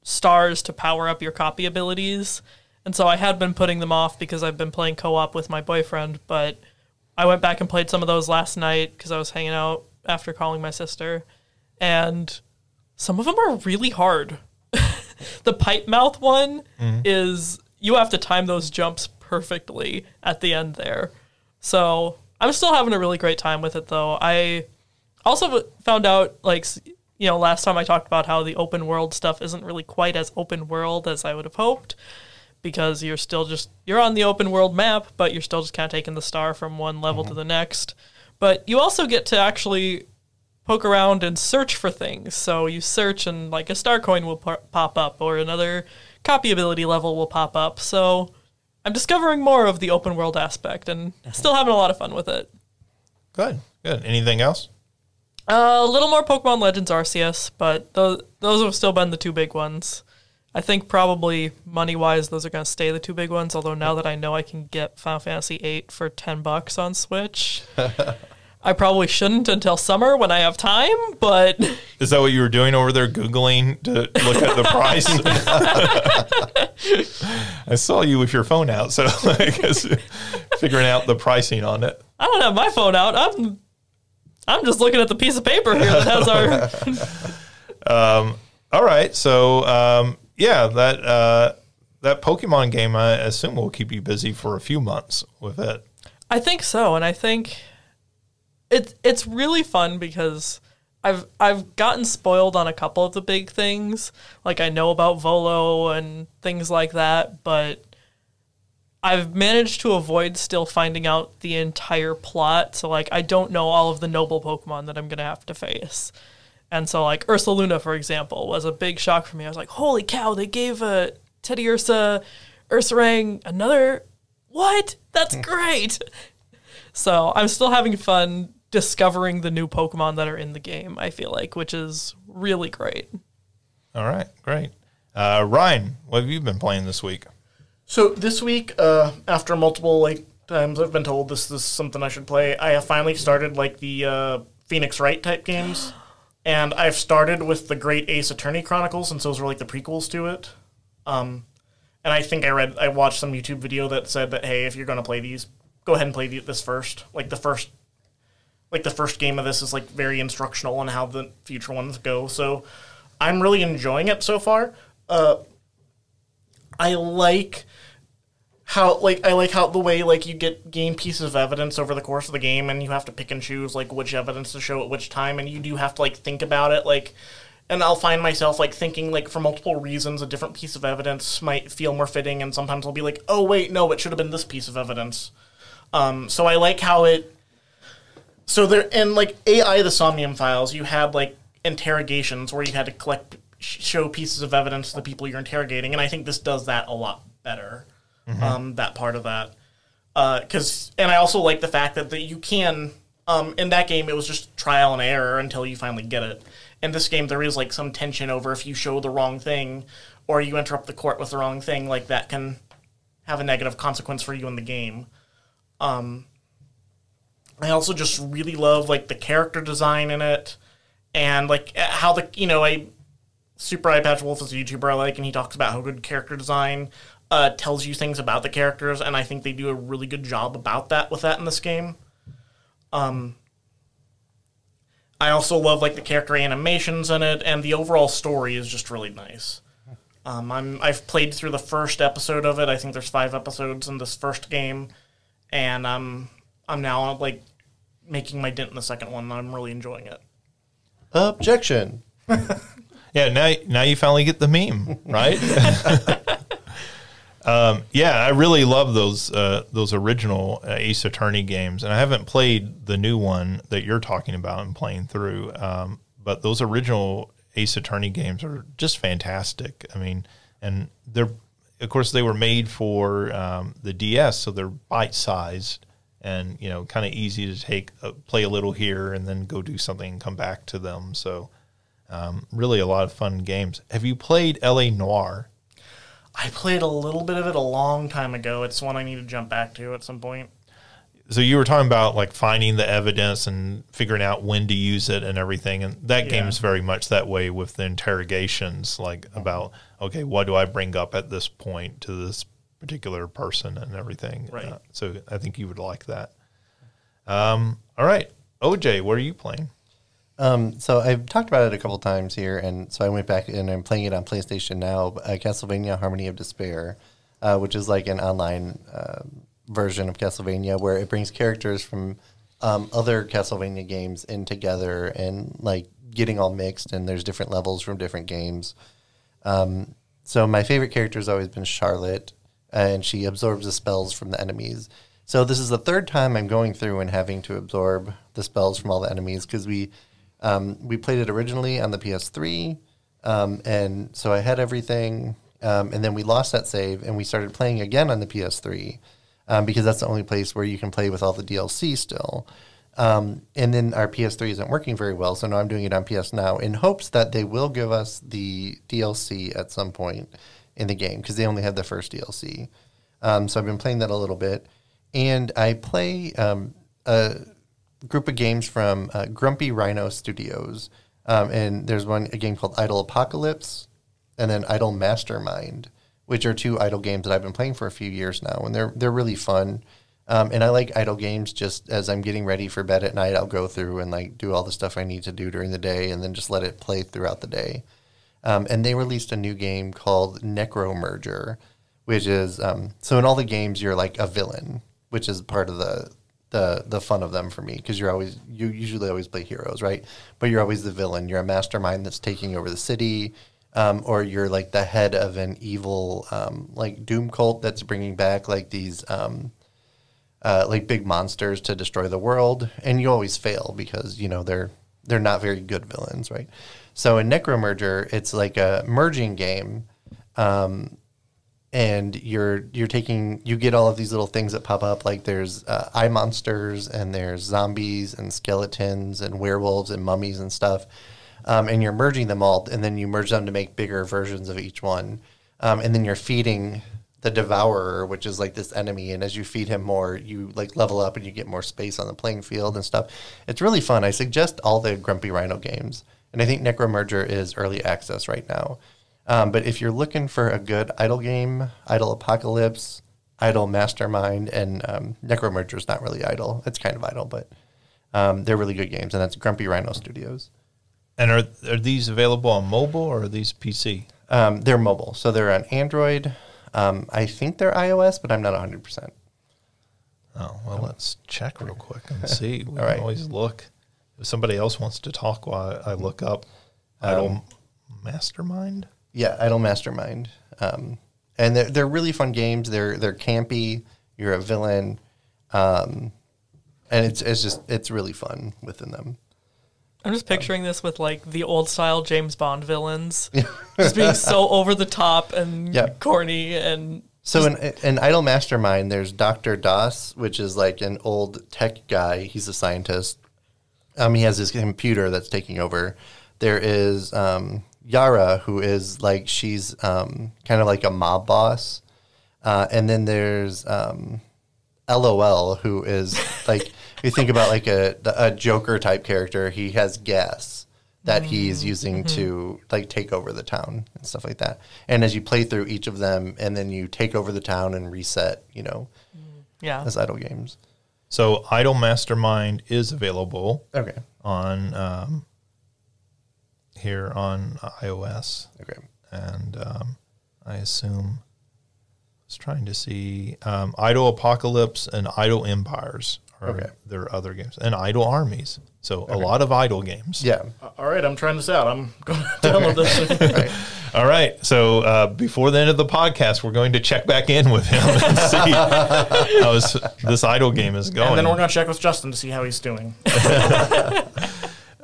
stars to power up your copy abilities. And so I had been putting them off because I've been playing co op with my boyfriend, but I went back and played some of those last night because I was hanging out after calling my sister. And some of them are really hard. (laughs) the pipe mouth one mm-hmm. is you have to time those jumps perfectly at the end there. So I'm still having a really great time with it though. I also found out like you know last time I talked about how the open world stuff isn't really quite as open world as I would have hoped because you're still just you're on the open world map, but you're still just kind of taking the star from one level to mm-hmm. the next. But you also get to actually poke around and search for things. So you search and like a star coin will pop up or another copy ability level will pop up. So I'm discovering more of the open world aspect and still having a lot of fun with it. Good, good. Anything else? Uh, a little more Pokemon Legends Arceus, but those those have still been the two big ones. I think probably money wise, those are going to stay the two big ones. Although now that I know I can get Final Fantasy VIII for ten bucks on Switch, (laughs) I probably shouldn't until summer when I have time. But (laughs) Is that what you were doing over there, Googling to look at the price? (laughs) (laughs) I saw you with your phone out, so I guess figuring out the pricing on it. I don't have my phone out. I'm I'm just looking at the piece of paper here that has our. um, All right, so um, yeah, that uh, that Pokemon game, I assume, will keep you busy for a few months with it. I think so, and I think it's it's really fun because I've I've gotten spoiled on a couple of the big things. Like I know about Volo and things like that, but I've managed to avoid still finding out the entire plot. So like I don't know all of the noble Pokemon that I'm gonna have to face. And so like Ursaluna, for example, was a big shock for me. I was like, holy cow, they gave uh, Teddiursa Ursaring another what? That's great. (laughs) So I'm still having fun discovering the new Pokemon that are in the game, I feel like, which is really great. All right, great. Uh, Ryan, what have you been playing this week? So this week, uh, after multiple like times I've been told this, this is something I should play, I have finally started like the uh, Phoenix Wright type games, and I've started with the Great Ace Attorney Chronicles, since those were like the prequels to it. Um, and I think I read, I watched some YouTube video that said that hey, if you're gonna play these, go ahead and play the- this first. Like the first, like the first game of this is like very instructional on how the future ones go. So I'm really enjoying it so far. Uh, I like how like I like how the way like you get gain pieces of evidence over the course of the game and you have to pick and choose like which evidence to show at which time and you do have to like think about it like and I'll find myself like thinking like for multiple reasons a different piece of evidence might feel more fitting, and sometimes I'll be like, oh wait, no, it should have been this piece of evidence. Um, so I like how it. So there in like AI the Somnium files, you had like interrogations where you had to collect show pieces of evidence to the people you're interrogating, and I think this does that a lot better. Um, that part of that, because and I also like the fact that that you can um, in that game it was just trial and error until you finally get it. In this game, there is like some tension over if you show the wrong thing or you interrupt the court with the wrong thing, like that can have a negative consequence for you in the game. Um, I also just really love like the character design in it, and like how the you know I Super Eyepatch Wolf is a YouTuber I like, and he talks about how good character design uh, tells you things about the characters, and I think they do a really good job about that with that in this game. Um, I also love like the character animations in it, and the overall story is just really nice. Um, I'm I've played through the first episode of it. I think there's five episodes in this first game, and I'm I'm now like making my dent in the second one. and I'm really enjoying it. Objection. (laughs) Yeah, now now you finally get the meme, right? (laughs) um, yeah, I really love those uh, those original uh, Ace Attorney games, and I haven't played the new one that you're talking about and playing through. Um, but those original Ace Attorney games are just fantastic. I mean, and they're of course they were made for um, the DS, so they're bite sized and you know kind of easy to take uh, play a little here and then go do something and come back to them. So um, really a lot of fun games. Have you played LA Noire? I played a little bit of it a long time ago. It's one I need to jump back to at some point. So you were talking about like finding the evidence and figuring out when to use it and everything, and that game is very much that way with the interrogations, like about okay, what do I bring up at this point to this particular person and everything. Right. Uh, so I think you would like that. Um, all right, OJ, what are you playing? Um, so I've talked about it a couple times here, and so I went back and I'm playing it on PlayStation now. Uh, Castlevania: Harmony of Despair, uh, which is like an online uh, version of Castlevania where it brings characters from um, other Castlevania games in together and like getting all mixed. And there's different levels from different games. Um, so my favorite character has always been Charlotte, and she absorbs the spells from the enemies. So this is the third time I'm going through and having to absorb the spells from all the enemies because we um, we played it originally on the PS3, um, and so I had everything, um, and then we lost that save, and we started playing again on the PS3 um, because that's the only place where you can play with all the DLC still. Um, and then our PS3 isn't working very well, so now I'm doing it on PS Now in hopes that they will give us the DLC at some point in the game because they only have the first DLC. Um, so I've been playing that a little bit, and I play um, a group of games from uh, Grumpy Rhino Studios, um, and there's one a game called Idle Apocalypse, and then Idle Mastermind, which are two idle games that I've been playing for a few years now, and they're they're really fun. Um, and I like idle games just as I'm getting ready for bed at night. I'll go through and like do all the stuff I need to do during the day, and then just let it play throughout the day. Um, and they released a new game called Necro Merger, which is um, so in all the games you're like a villain, which is part of the the the fun of them for me because you're always you usually always play heroes, right? But you're always the villain. You're a mastermind that's taking over the city, um, or you're like the head of an evil um, like doom cult that's bringing back like these. Um, uh, like big monsters to destroy the world, and you always fail because you know they're they're not very good villains, right? So in Necromerger, it's like a merging game, um, and you're you're taking you get all of these little things that pop up. Like there's uh, eye monsters and there's zombies and skeletons and werewolves and mummies and stuff, um, and you're merging them all, and then you merge them to make bigger versions of each one, um, and then you're feeding the devourer which is like this enemy and as you feed him more you like level up and you get more space on the playing field and stuff. It's really fun. I suggest all the grumpy rhino games and i think necromerger is early access right now um, but if you're looking for a good idle game idle apocalypse idle mastermind and um, necromerger is not really idle it's kind of idle but um, they're really good games and that's grumpy rhino studios And are are these available on mobile or are these PC? um, they're mobile so they're on android um, i think they're ios but i'm not 100% Oh well, let's check real quick and (laughs) see. We All right. always look. If somebody else wants to talk while I look up, Idle Mastermind. Yeah, Idle Mastermind. Um, and they're, they're really fun games. They're they're campy. You're a villain, um, and it's it's just it's really fun within them. I'm just picturing this with like the old style James Bond villains, (laughs) just being so over the top and Yeah. corny and So in, in Idle Mastermind, there's Doctor Doss, which is like an old tech guy. He's a scientist. Um, he has his computer that's taking over. There is um, Yara, who is like she's um, kind of like a mob boss, uh, and then there's um, LOL, who is (laughs) like if you think about like a a Joker type character. He has gas that he's using to like take over the town and stuff like that. And as you play through each of them, and then you take over the town and reset, you know, yeah. as idle games. So Idle Mastermind is available Okay. on um, here on iOS, Okay. and um, I assume I was trying to see um, Idle Apocalypse and Idle Empires are Okay. their other games, and Idle Armies. So a lot of idle games. Yeah. All right, I'm trying this out. I'm going (laughs) to download this. (laughs) Right. All right. So uh, before the end of the podcast, we're going to check back in with him (laughs) and see how his, this idle game is going. and then we're going to check with Justin to see how he's doing.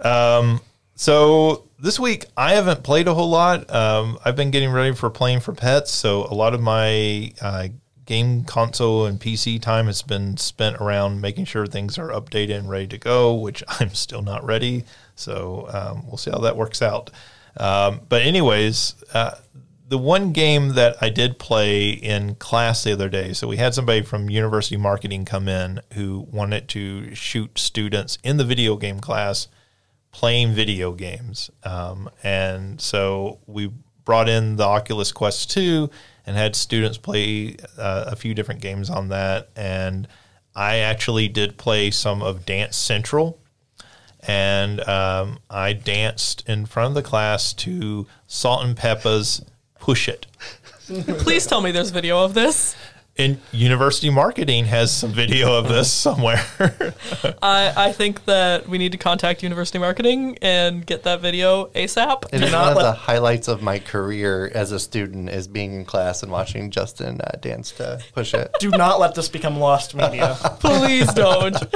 um, So this week I haven't played a whole lot. Um, I've been getting ready for playing for pets, so a lot of my uh, game console and PC time has been spent around making sure things are updated and ready to go, which (laughs) I'm still not ready. So um, we'll see how that works out. Um, but anyways, uh, the one game that I did play in class the other day, so we had somebody from university marketing come in who wanted to shoot students in the video game class playing video games. Um, and so we brought in the Oculus Quest 2 and had students play uh, a few different games on that. And I actually did play some of Dance Central. And um, I danced in front of the class to Salt and Pepa's Push It. Please tell me there's video of this. And university marketing has some video of this somewhere. (laughs) I, I think that we need to contact university marketing and get that video ASAP. It is one of the highlights of my career as a student is being in class and watching Justin uh, dance to push it. Do not let this become lost media. (laughs) Please don't. (laughs)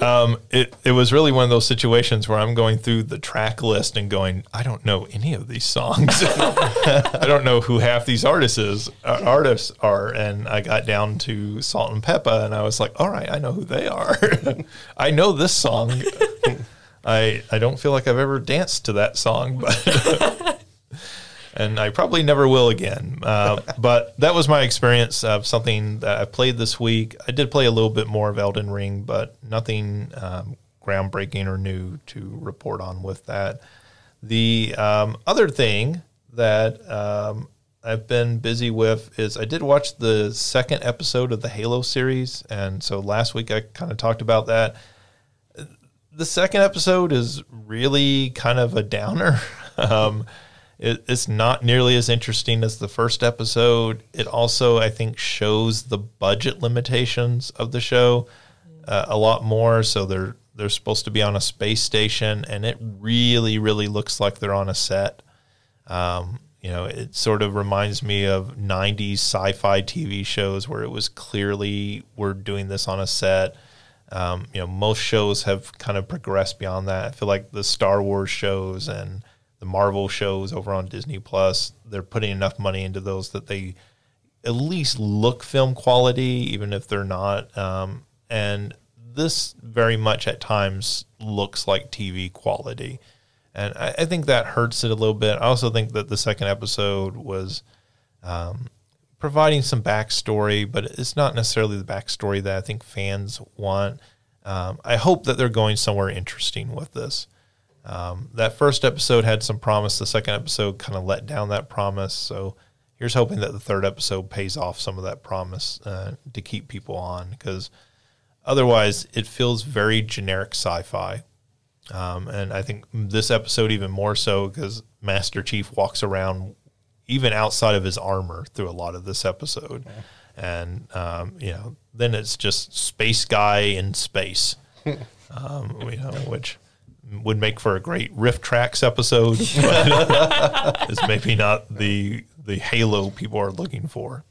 Um, it it was really one of those situations where I'm going through the track list and going, I don't know any of these songs. (laughs) I don't know who half these artists is uh, artists are, and I got down to Salt and Pepa, and I was like, all right, I know who they are. (laughs) I know this song. (laughs) I I don't feel like I've ever danced to that song, but. And I probably never will again. Uh, (laughs) but that was my experience of something that I played this week. I did play a little bit more of Elden Ring, but nothing um, groundbreaking or new to report on with that. The um, other thing that um, I've been busy with is I did watch the second episode of the Halo series, and so last week I kind of talked about that the second episode is really kind of a downer. (laughs) Um, it, it's not nearly as interesting as the first episode. It also, I think, shows the budget limitations of the show uh, a lot more. So they're they're supposed to be on a space station, and it really, really looks like they're on a set. Um, you know, it sort of reminds me of 90s sci fi TV shows where it was clearly we're doing this on a set. Um, you know, most shows have kind of progressed beyond that. I feel like the Star Wars shows and the Marvel shows over on Disney Plus, they're putting enough money into those that they at least look film quality, even if they're not. Um, and this very much at times looks like TV quality. And I, I think that hurts it a little bit. I also think that the second episode was um, providing some backstory, but it's not necessarily the backstory that I think fans want. Um, I hope that they're going somewhere interesting with this. Um, that first episode had some promise. The second episode kind of let down that promise. So here's hoping that the third episode pays off some of that promise uh, to keep people on because otherwise it feels very generic sci-fi. Um, and I think this episode even more so because Master Chief walks around even outside of his armor through a lot of this episode. And, um, you know, then it's just space guy in space, (laughs) um, you know, which would make for a great RiffTrax episode, (laughs) but (laughs) it's maybe not the the halo people are looking for.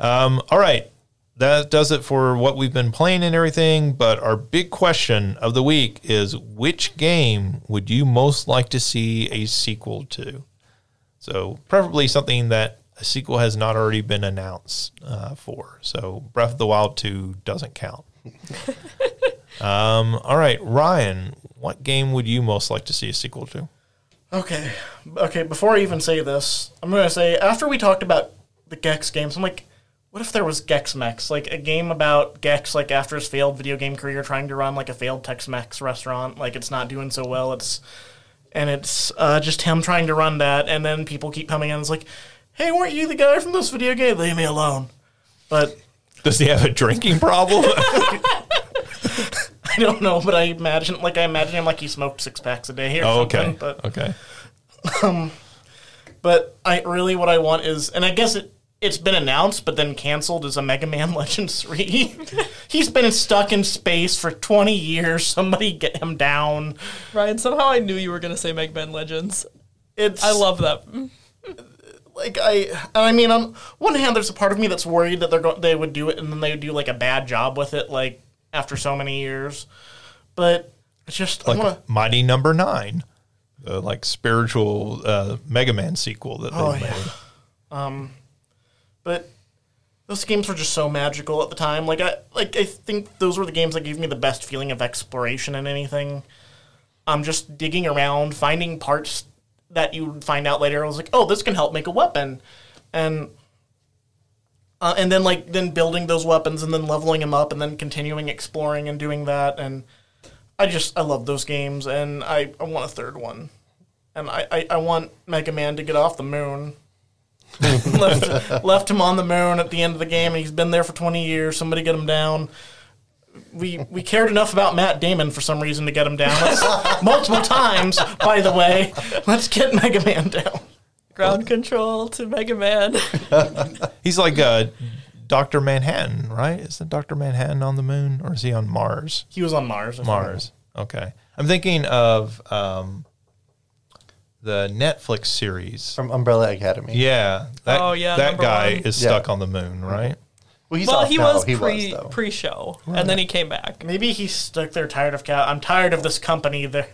Um, all right, that does it for what we've been playing and everything. But our big question of the week is: Which game would you most like to see a sequel to? So, preferably something that a sequel has not already been announced uh, for. So, Breath of the Wild 2 doesn't count. (laughs) um, all right, Ryan, what game would you most like to see a sequel to? Okay. Okay, before I even say this, I'm going to say after we talked about the Gex games, I'm like, what if there was Gex Mex? Like a game about Gex, like after his failed video game career, trying to run like a failed Tex Mex restaurant. Like it's not doing so well. It's. And it's uh, just him trying to run that, and then people keep coming in. And it's like, hey, weren't you the guy from this video game? Leave me alone. But Does he have a drinking problem? (laughs) (laughs) I don't know, but I imagine, like, I imagine him like he smoked six packs a day or oh, something. okay. But okay. Um, but I really what I want is, and I guess it it's been announced, but then canceled is a Mega Man (laughs) Legends three. (laughs) He's been stuck in space for twenty years. Somebody get him down. Ryan, somehow I knew you were going to say Mega Man Legends. It's I love that. like I and I mean on one hand, there's a part of me that's worried that they're go- they would do it and then they would do like a bad job with it, like after so many years. But it's just Like I want to. Mighty Number Nine, the like spiritual uh, Mega Man sequel that they Oh, made. yeah. but those games were just so magical at the time. Like I like I think those were the games that gave me the best feeling of exploration in anything. I'm just digging around, finding parts that you would find out later. I was like, oh, this can help make a weapon, and uh, and then like then building those weapons and then leveling them up and then continuing exploring and doing that. And I just I love those games, and I, I want a third one, and I, I, I want Mega Man to get off the moon (laughs) left left him on the moon at the end of the game, and he's been there for twenty years. Somebody get him down. We we cared enough about Matt Damon for some reason to get him down multiple times. By the way, let's get Mega Man down. Ground control to Mega Man. (laughs) He's like uh, Doctor Manhattan, right? Isn't Doctor Manhattan on the moon, or is he on Mars? He was on Mars. I think. Mars. Okay. I'm thinking of um, the Netflix series. from Umbrella Academy. Yeah. That, Oh, yeah, That guy one. is Yeah. stuck on the moon, right? Well, he's well, off he now. was he pre was, pre show, and then he came back. Maybe he's stuck there, tired of cow. I'm tired of this company. Their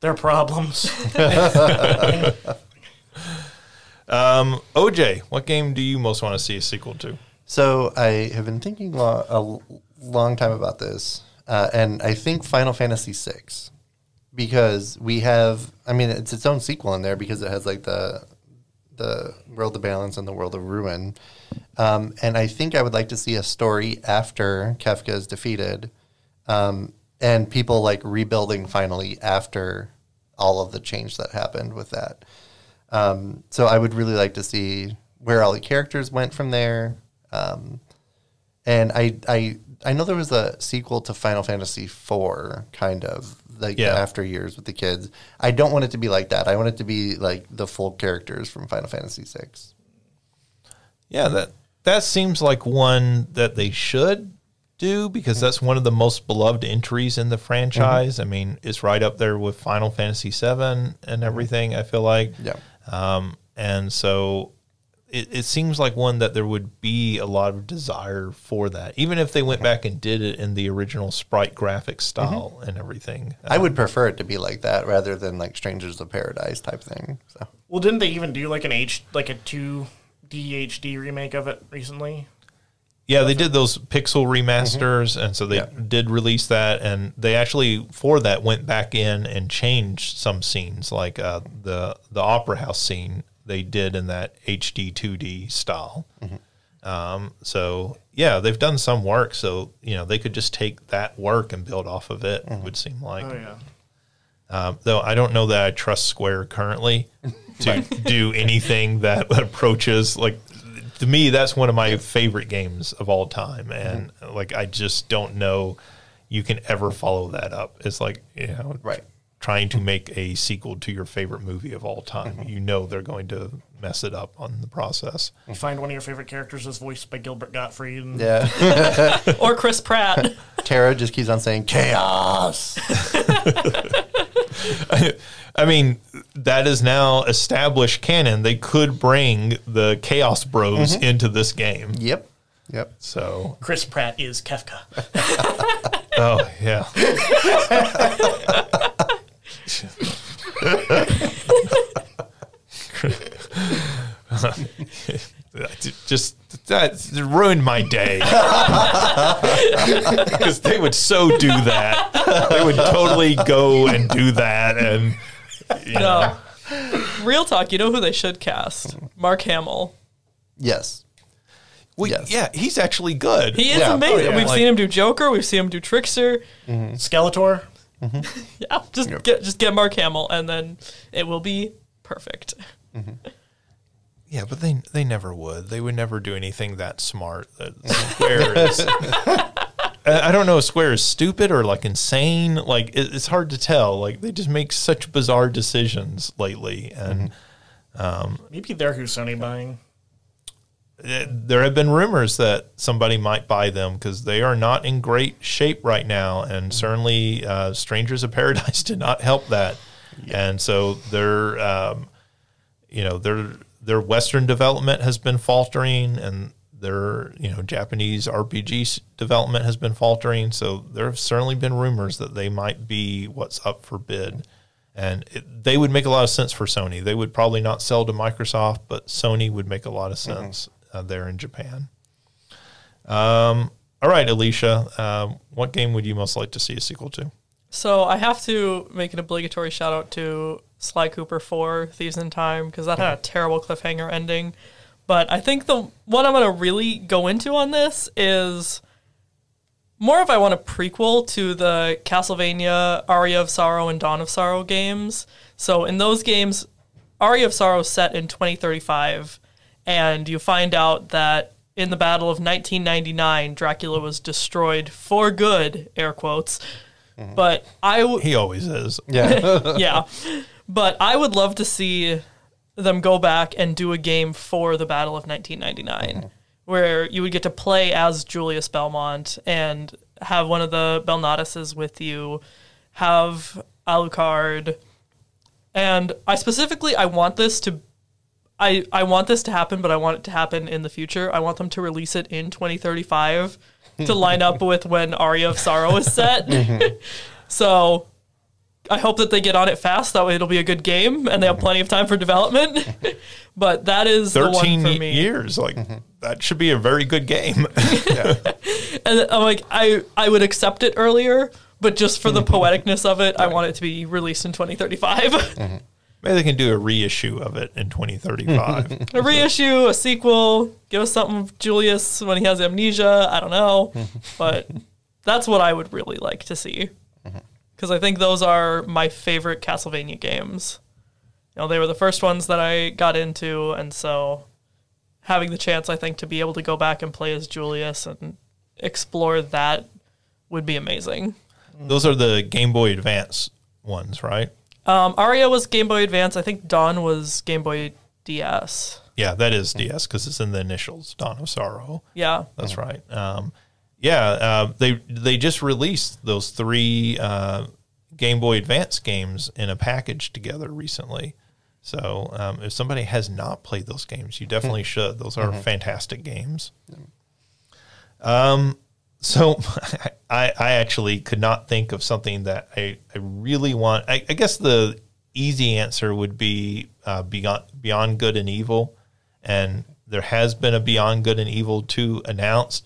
their problems. (laughs) (laughs) Um, OJ, what game do you most want to see a sequel to? So I have been thinking lo- a long time about this, uh, and I think Final Fantasy VI, because we have. I mean, it's its own sequel in there because it has like the the World of Balance and the World of Ruin, um, and I think I would like to see a story after Kefka is defeated, um, and people like rebuilding finally after all of the change that happened with that. Um, so I would really like to see where all the characters went from there. Um, and I, I, I know there was a sequel to Final Fantasy IV, kind of like Yeah. after years with the kids. I don't want it to be like that. I want it to be like the full characters from Final Fantasy VI. Yeah, that that seems like one that they should do because that's one of the most beloved entries in the franchise. I mean, it's right up there with Final Fantasy VII and everything. I feel like, Yeah. Um, and so it, it seems like one that there would be a lot of desire for that, even if they went back and did it in the original sprite graphic style and everything. I would prefer it to be like that rather than like Strangers of Paradise type thing. So well, didn't they even do like an H like a two D HD remake of it recently? Yeah, they did those pixel remasters, and so they Yeah. did release that, and they actually for that went back in and changed some scenes, like uh, the the opera house scene they did in that HD 2D style. Um, so yeah, they've done some work, so you know they could just take that work and build off of it. Would seem like. Oh yeah. Um, though I don't know that I trust Square currently (laughs) to do anything that (laughs) approaches like to me that's one of my favorite games of all time and like I just don't know you can ever follow that up. It's like, you know, Right. trying to make a sequel to your favorite movie of all time. Mm-hmm. You know they're going to mess it up on the process. You find one of your favorite characters is voiced by Gilbert Gottfried. And yeah, (laughs) or Chris Pratt. Tara just keeps on saying chaos. (laughs) I mean, that is now established canon. They could bring the Chaos Bros mm-hmm. into this game. Yep. Yep. So, Chris Pratt is Kefka. (laughs) oh yeah. (laughs) (laughs) just that ruined my day (laughs) because they would so do that. They would totally go and do that, and you know, No. Real talk, you know who they should cast? Mark Hamill. Yes. well, Yes. yeah, he's actually good. He is Yeah. Oh, amazing. Oh, yeah. We've Like- seen him do Joker. We've seen him do Trickster. Mm-hmm. Skeletor. Mm-hmm. (laughs) Yeah, just get just get Mark Hamill, and then it will be perfect. Mm-hmm. Yeah, but they they never would. They would never do anything that smart. That (laughs) Square is. I I don't know if Square is stupid or like insane. Like it, it's hard to tell. Like they just make such bizarre decisions lately, and Maybe they're who Sony buying. uh, there have been rumors that somebody might buy them because they are not in great shape right now, and certainly uh, Strangers of Paradise (laughs) did not help that. And so their, um, you know, their their Western development has been faltering, and their you know Japanese RPG development has been faltering. So there have certainly been rumors that they might be what's up for bid. And it, they would make a lot of sense for Sony. They would probably not sell to Microsoft, but Sony would make a lot of sense uh, there in Japan. Um, all right, Alicia, um, what game would you most like to see a sequel to? So I have to make an obligatory shout out to Sly Cooper 4 Thieves in Time because that had a terrible cliffhanger ending. But I think the what I'm going to really go into on this is more if I want a prequel to the Castlevania Aria of Sorrow and Dawn of Sorrow games. So in those games, Aria of Sorrow is set in 2035, and you find out that in the battle of 1999, Dracula was destroyed for good, air quotes. Mm-hmm. But I w- He always is. Yeah. (laughs) yeah. But I would love to see them go back and do a game for the Battle of 1999 mm-hmm. where you would get to play as Julius Belmont and have one of the Belnadeses with you, have Alucard. And I specifically I want this to I, I want this to happen, but I want it to happen in the future. I want them to release it in 2035 (laughs) to line up with when Aria of Sorrow is set. (laughs) Mm-hmm. (laughs) so I hope that they get on it fast. That way it'll be a good game and they have plenty of time for development. but that is the one 13 for me. years. Like, mm-hmm. that should be a very good game. And I'm like, I, I would accept it earlier, but just for the mm-hmm. poeticness of it, I want it to be released in 2035. Maybe they can do a reissue of it in 2035. (laughs) a reissue, a sequel, give us something of Julius when he has amnesia. I don't know. (laughs) but that's what I would really like to see. Mm-hmm. Because I think those are my favorite Castlevania games. You know, they were the first ones that I got into, and so having the chance, I think, to be able to go back and play as Julius and explore that would be amazing. Those are the Game Boy Advance ones, right? Um, Aria was Game Boy Advance. I think Dawn was Game Boy DS. Yeah, that is DS because it's in the initials, Dawn of Sorrow. Yeah. That's right. Um, yeah, uh, they they just released those three uh, Game Boy Advance games in a package together recently. So um, if somebody has not played those games, you definitely (laughs) should. Those are fantastic games. Um, so (laughs) I, I actually could not think of something that I, I really want. I, I guess the easy answer would be uh, Beyond Beyond Good and Evil, and there has been a Beyond Good and Evil two announced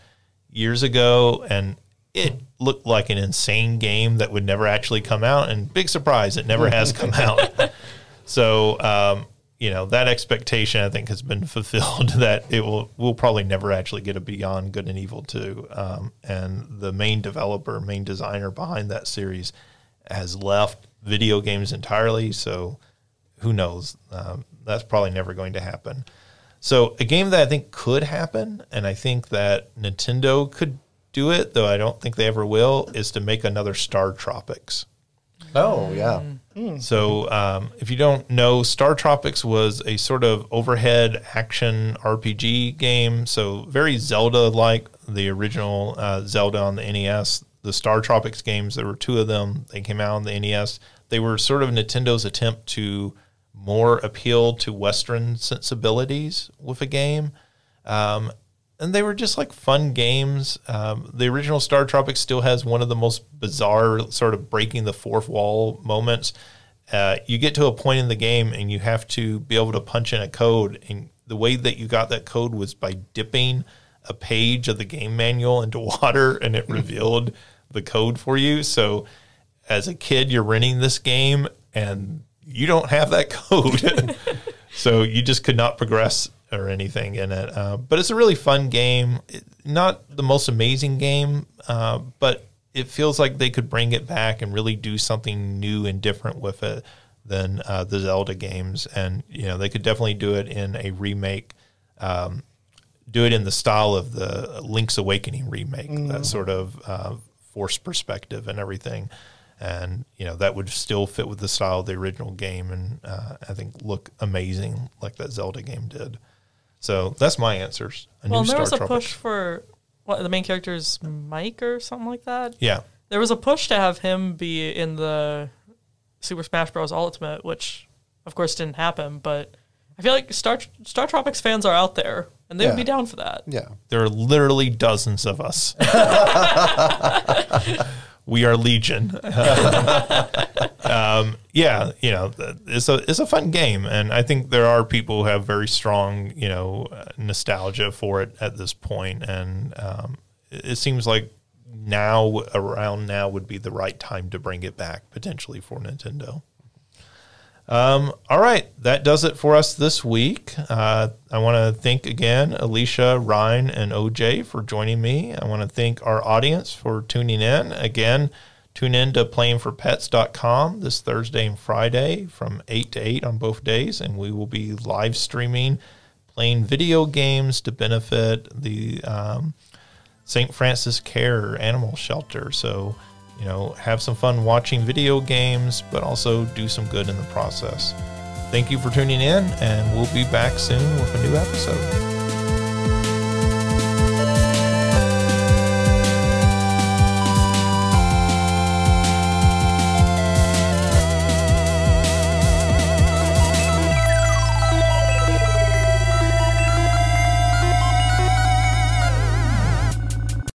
years ago, and it looked like an insane game that would never actually come out. And big surprise, it never has come out. (laughs) So, um, you know, that expectation I think has been (laughs) fulfilled (laughs) that it will we'll probably never actually get a Beyond Good and Evil 2. Um, and the main developer, main designer behind that series has left video games entirely. So who knows? Um, that's probably never going to happen. So a game that I think could happen, and I think that Nintendo could do it, though I don't think they ever will, is to make another Star Tropics. Oh yeah. So, um, if you don't know, Star Tropics was a sort of overhead action RPG game. So, very Zelda like the original uh, Zelda on the NES. the Star Tropics games. There were two of them. They came out on the NES. They were sort of Nintendo's attempt to more appeal to Western sensibilities with a game. Um, and they were just like fun games. Um, the original Star Tropics still has one of the most bizarre, sort of breaking the fourth wall moments. Uh, you get to a point in the game and you have to be able to punch in a code. And the way that you got that code was by dipping a page of the game manual into (laughs) water and it revealed the code for you. So as a kid, you're renting this game and you don't have that (laughs) code. (laughs) so you just could not progress or anything in it. Uh, but it's a really fun game. It, not the most amazing game, uh, but it feels like they could bring it back and really do something new and different with it than uh, the Zelda games. And you know, they could definitely do it in a remake. Um, do it in the style of the Link's Awakening remake, that sort of uh, forced perspective and everything. And you know that would still fit with the style of the original game, and uh, I think look amazing like that Zelda game did. So that's my answers. A Well, new and there was a Tropics. push for what the main character is Mike or something like that. Yeah, There was a push to have him be in the Super Smash Bros. Ultimate, which of course didn't happen. But I feel like Star Star Tropics fans are out there, and they would be down for that. Yeah. there are literally dozens of us. (laughs) (laughs) we are legion. (laughs) um, yeah, you know, it's a it's a fun game, and I think there are people who have very strong, you know, nostalgia for it at this point, and um, it seems like now around now would be the right time to bring it back potentially for Nintendo. Um, all right, that does it for us this week. Uh, I want to thank again Alicia, Ryan, and OJ for joining me. I want to thank our audience for tuning in. Again, tune in to playingforpets.com this Thursday and Friday from 8 to 8 on both days, and we will be live streaming playing video games to benefit the um, St. Francis Care Animal Shelter. So, you know, have some fun watching video games, but also do some good in the process. Thank you for tuning in, and we'll be back soon with a new episode.